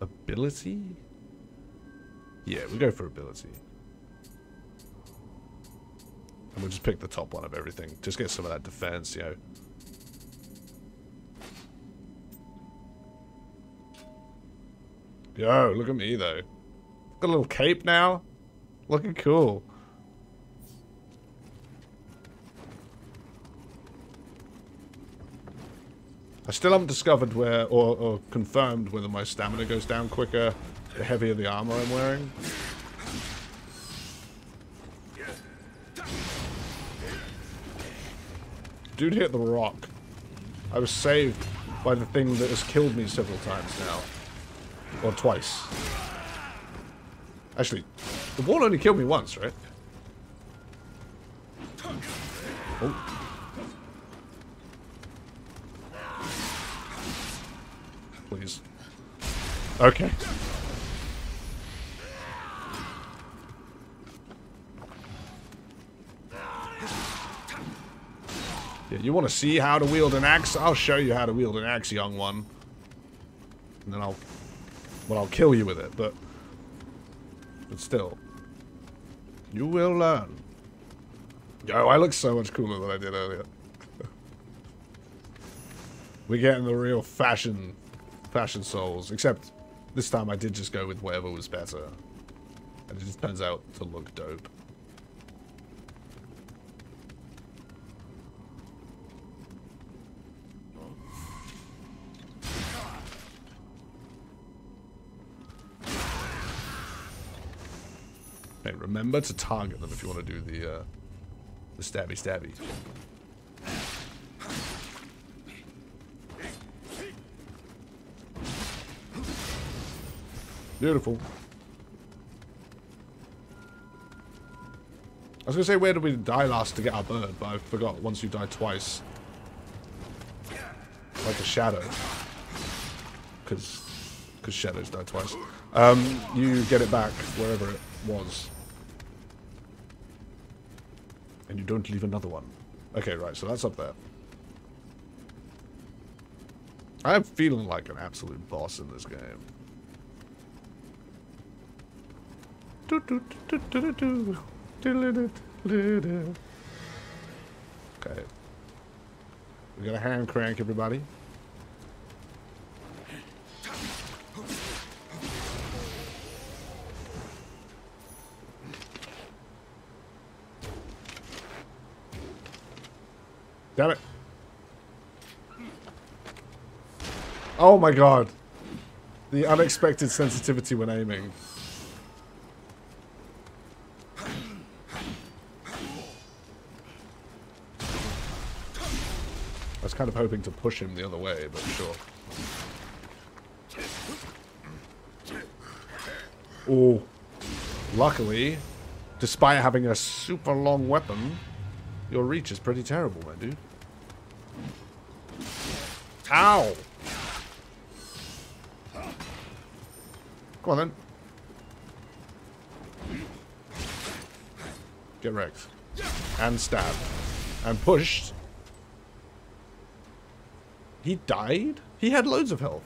Speaker 1: ability? Yeah, we go for ability. And we'll just pick the top one of everything. Just get some of that defense, you know. Yo, look at me, though. Got a little cape now. Looking cool. I still haven't discovered where, or, or confirmed whether my stamina goes down quicker heavier the armor I'm wearing. Dude hit the rock. I was saved by the thing that has killed me several times now. Or twice. Actually, the wall only killed me once, right? Oh. Please. Okay. Yeah, you want to see how to wield an axe? I'll show you how to wield an axe, young one. And then I'll... Well, I'll kill you with it, but... But still. You will learn. Yo, I look so much cooler than I did earlier. We're getting the real fashion... Fashion souls. Except, this time I did just go with whatever was better. And it just turns out to look dope. Hey, remember to target them if you want to do the, uh, the stabby stabby. Beautiful. I was gonna say where did we die last to get our bird, but I forgot once you die twice. Like a shadow. Cause because shadows die twice. Um, you get it back wherever it was. And you don't leave another one. Okay, right, so that's up there. I'm feeling like an absolute boss in this game. Okay. We got a hand crank, everybody. Damn it. Oh my god. The unexpected sensitivity when aiming. I was kind of hoping to push him the other way, but sure. Oh. Luckily, despite having a super long weapon, your reach is pretty terrible, my dude. Ow! Come on then. Get wrecked. And stabbed. And pushed. He died? He had loads of health.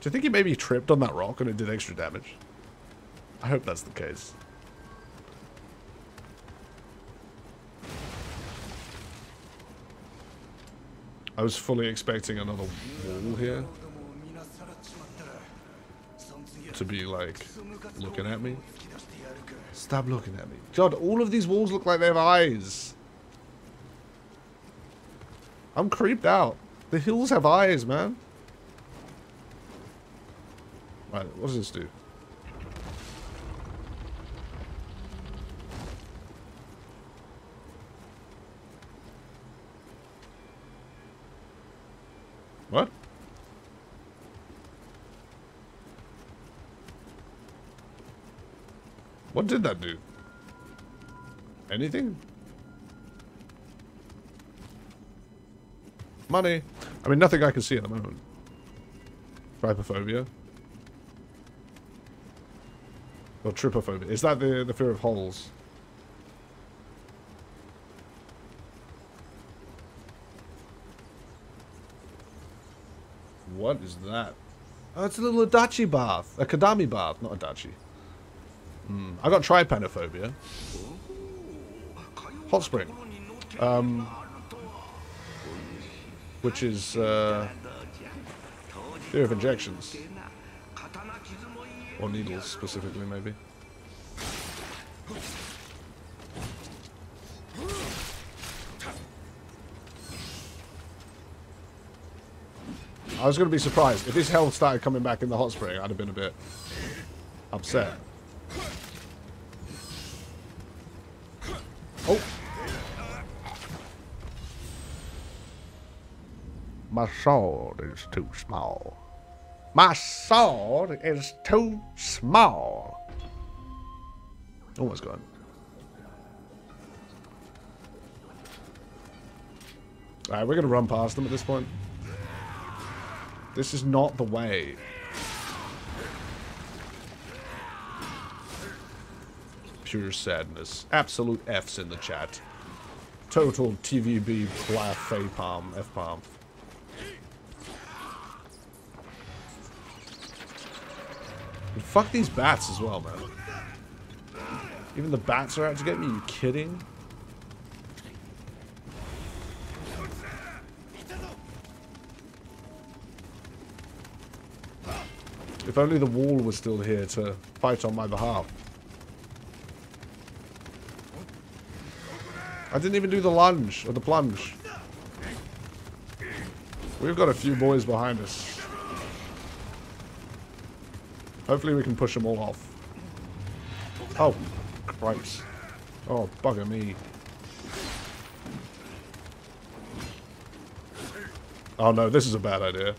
Speaker 1: Do you think he maybe tripped on that rock and it did extra damage? I hope that's the case. I was fully expecting another wall here. To be like, looking at me. Stop looking at me. God, all of these walls look like they have eyes. I'm creeped out. The hills have eyes, man. Right, what does this do? What? What did that do? Anything? Money. I mean, nothing I can see at the moment. Trypophobia. Or trypophobia. Is that the, the fear of holes? What is that? Oh, it's a little Odachi bath. A Kodama bath, not Odachi. Hmm. I got trypanophobia. Hot spring. Um, which is uh, fear of injections. Or needles, specifically, maybe. I was going to be surprised. If this health started coming back in the hot spring, I'd have been a bit upset. My sword is too small. My sword is too small. Oh, Almost gone. Alright, we're gonna run past them at this point. This is not the way. Pure sadness. Absolute F's in the chat. Total TVB laugh A fuck these bats as well, man. Even the bats are out to get me, you kidding? If only the wall was still here to fight on my behalf. I didn't even do the lunge, or the plunge. We've got a few boys behind us. Hopefully we can push them all off. Oh, Christ. Oh, bugger me. Oh no, this is a bad idea.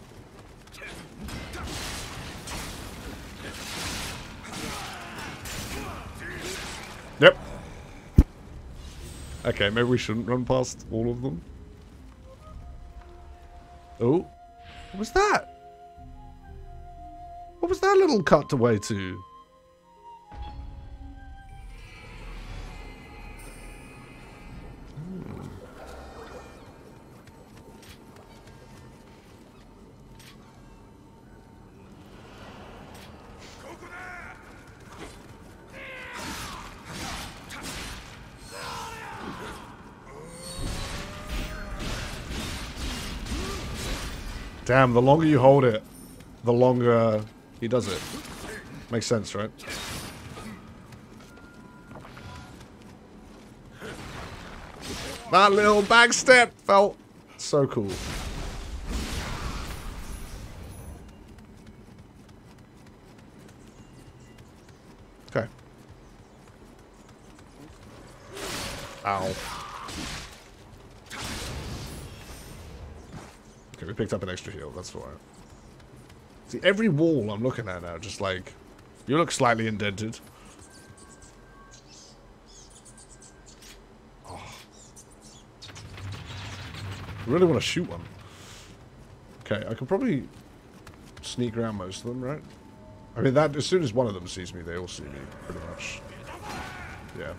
Speaker 1: Yep. Okay, maybe we shouldn't run past all of them. Oh. What was that? What was that little cutaway to? Hmm. Damn, the longer you hold it, the longer he does it. Makes sense, right? That little back step felt so cool. Okay. Ow. Okay, we picked up an extra heal. That's fine. See, every wall I'm looking at now, just like... You look slightly indented. Oh. I really want to shoot one. Okay, I could probably sneak around most of them, right? I mean, that as soon as one of them sees me, they all see me, pretty much. Yeah.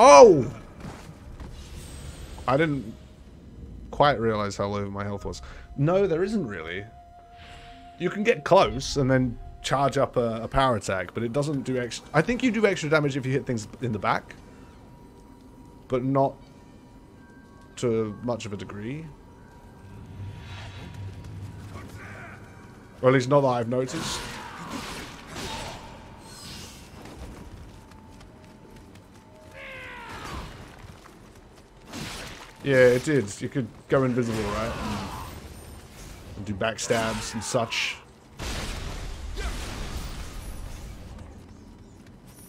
Speaker 1: Oh! I didn't quite realize how low my health was. No, there isn't really. You can get close and then charge up a, a power attack, but it doesn't do extra... I think you do extra damage if you hit things in the back. But not to much of a degree. Or at least not that I've noticed. Yeah, it did. You could go invisible, right? And, do backstabs and such.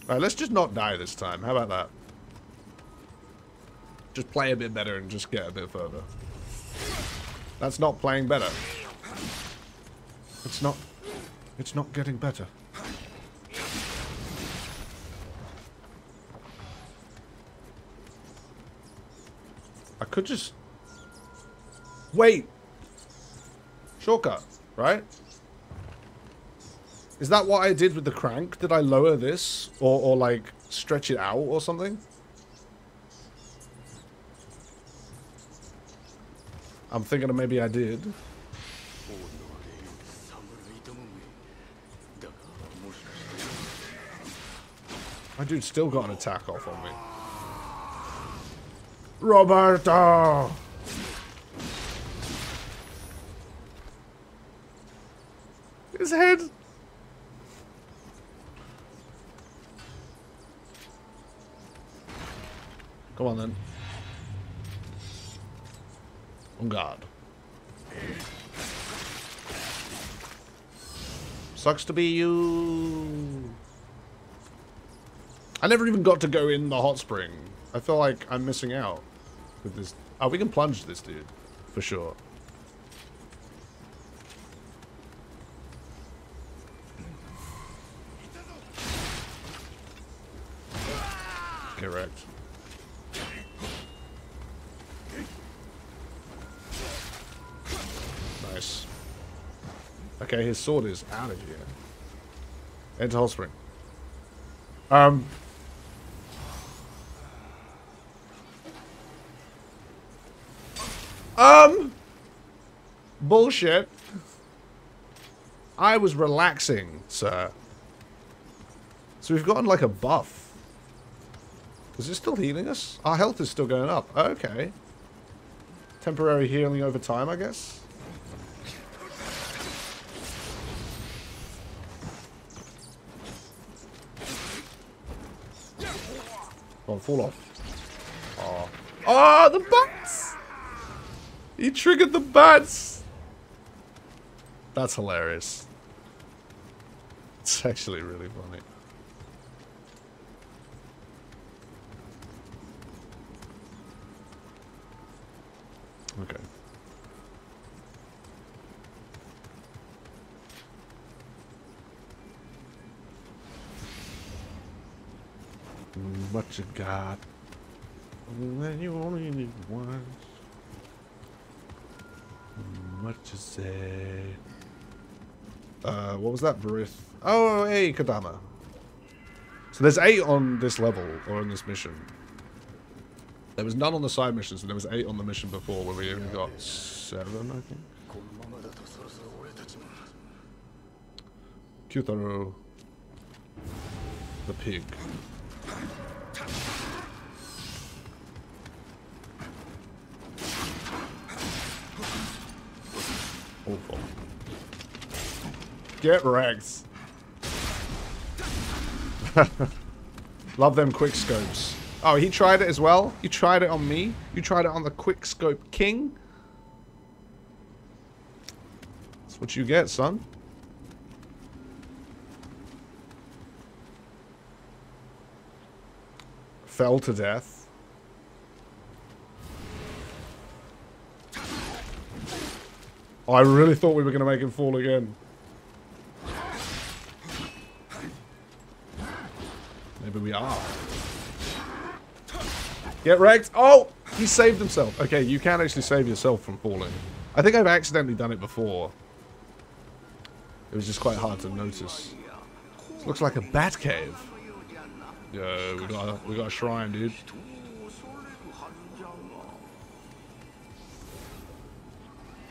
Speaker 1: Alright, let's just not die this time. How about that? Just play a bit better and just get a bit further. That's not playing better. It's not... It's not getting better. Could just... Wait! Shortcut, right? Is that what I did with the crank? Did I lower this? Or, or like, stretch it out or something? I'm thinking maybe I did. My dude still got an attack off on me. Roberto! His head! Come on then. Oh god. Sucks to be you. I never even got to go in the hot spring. I feel like I'm missing out with this. Oh, we can plunge this dude. for sure. Correct. Nice. Okay, his sword is out of here. Enter Hot Spring. Um. Um. Bullshit. I was relaxing, sir. So we've gotten like a buff. Is it still healing us? Our health is still going up. Okay. Temporary healing over time, I guess. Oh, fall off. Oh. Oh, the bats! He triggered the bats! That's hilarious. It's actually really funny. Okay. What you got? When you only need once. What to say? Uh, what was that, Verith? Oh, oh, hey, Kodama. So there's eight on this level, or on this mission. There was none on the side missions, and there was eight on the mission before, where we even got seven, I think. Kyutaro. The pig. Awful. Get wrecked. Love them quick scopes. Oh, he tried it as well? You tried it on me? You tried it on the quick scope king? That's what you get, son. Fell to death. I really thought we were going to make him fall again. Maybe we are. Get wrecked. Oh, he saved himself. Okay, you can actually save yourself from falling. I think I've accidentally done it before. It was just quite hard to notice. This looks like a bat cave. Yeah, we got we got a shrine, dude.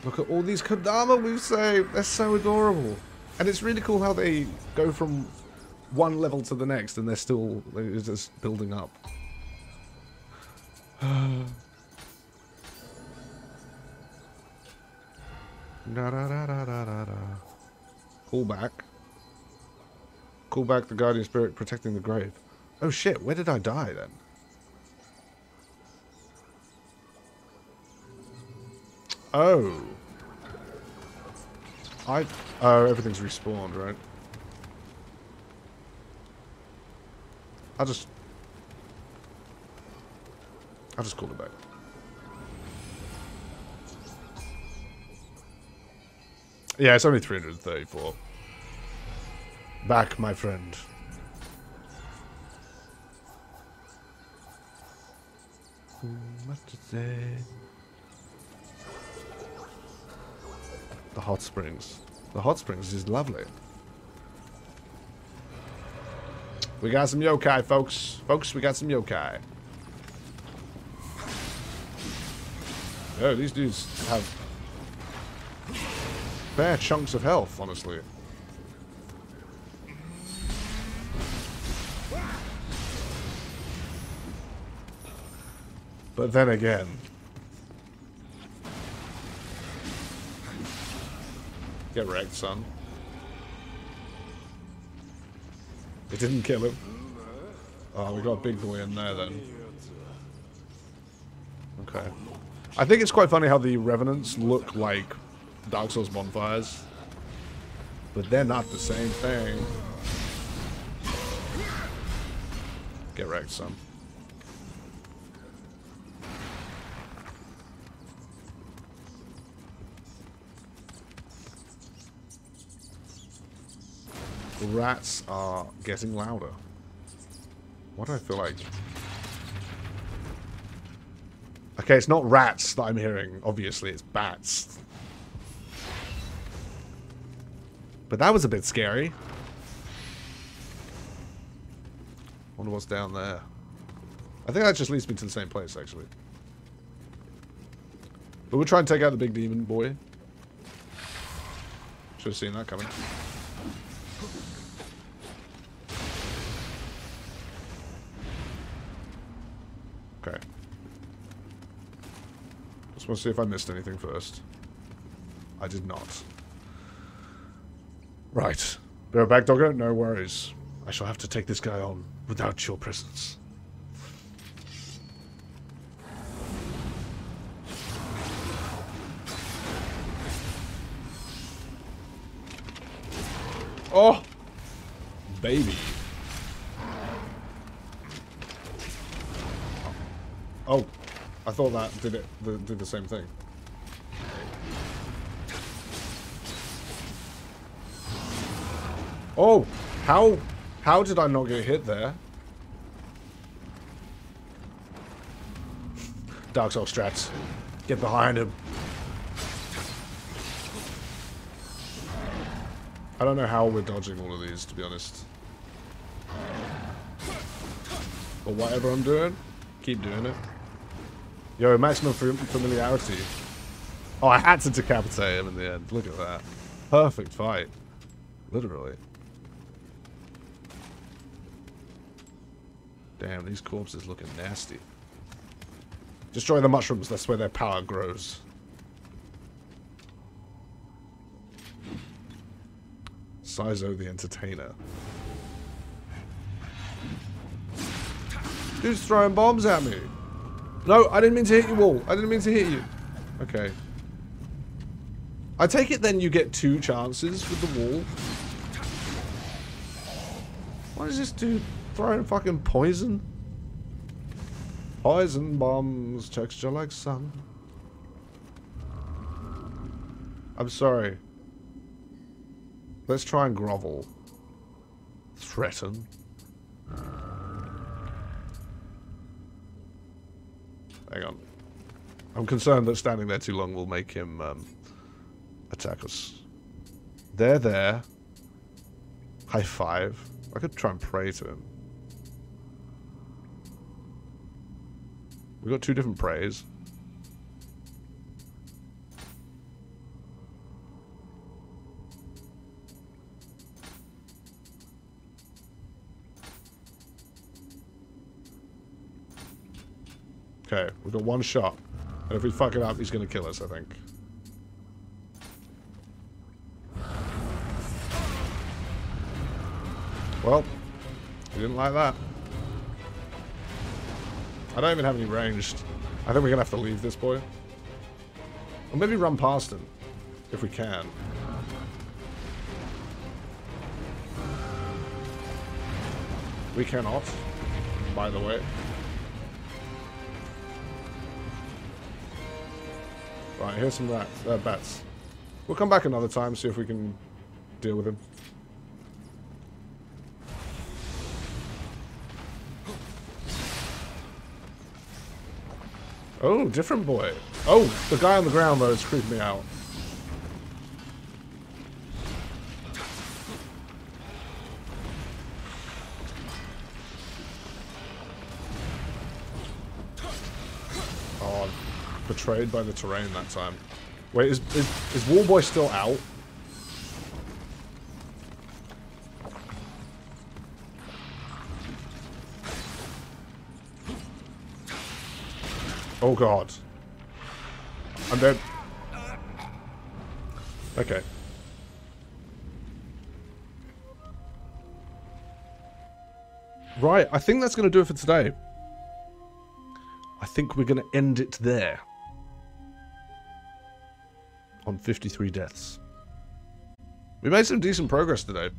Speaker 1: Look at all these Kodama we've saved. They're so adorable. And it's really cool how they go from one level to the next and they're still they're just building up. da, da, da, da, da, da. Call back. Call back the guardian spirit protecting the grave. Oh shit, where did I die then? Oh. I... Oh, everything's respawned, right? I'll just... I'll just call it back. Yeah, it's only 334. Back, my friend. Springs. The hot springs is lovely. We got some yokai, folks. Folks, we got some yokai. Oh, these dudes have fair chunks of health, honestly. But then again, get wrecked, son. It didn't kill him. Oh, we got a big boy in there then. Okay. I think it's quite funny how the Revenants look like Dark Souls bonfires. But they're not the same thing. Get wrecked, son. Rats are getting louder. What do I feel like? Okay, it's not rats that I'm hearing. Obviously, it's bats. But that was a bit scary. Wonder what's down there. I think that just leads me to the same place, actually. But we'll try and take out the big demon boy. Should have seen that coming. Want to see if I missed anything first. I did not. Right. Bear back, Dogger? No worries. I shall have to take this guy on without your presence. Oh! Baby. Oh, I thought that did it the, did the same thing. Oh, how how did I not get hit there? Dark Soul strats. Get behind him. I don't know how we're dodging all of these, to be honest. But whatever I'm doing, keep doing it. Yo, maximum familiarity. Oh, I had to decapitate him in the end. Look at that. Perfect fight. Literally. Damn, these corpses looking nasty. Destroy the mushrooms, that's where their power grows. Sizo the Entertainer. Who's throwing bombs at me? No, I didn't mean to hit you all. I didn't mean to hit you. Okay. I take it then you get two chances with the wall. What is this dude throwing fucking poison? Poison bombs, texture like sun. I'm sorry. Let's try and grovel. Threaten. Hang on. I'm concerned that standing there too long will make him um, attack us. There, there. High five. I could try and pray to him. We got two different prays. Okay, we've got one shot. And if we fuck it up, he's to kill us, I think. Well, he didn't like that. I don't even have any ranged. I think we're to have to leave this boy. Or maybe run past him. If we can. We cannot, by the way. Right, here's some rats, uh, bats. We'll come back another time, see if we can deal with him. Oh, different boy. Oh, the guy on the ground though is creeping me out. Betrayed by the terrain that time. Wait, is, is, is Wallboy still out? Oh god. I'm dead. Okay. Right, I think that's going to do it for today. I think we're going to end it there. On 53 deaths. We made some decent progress today.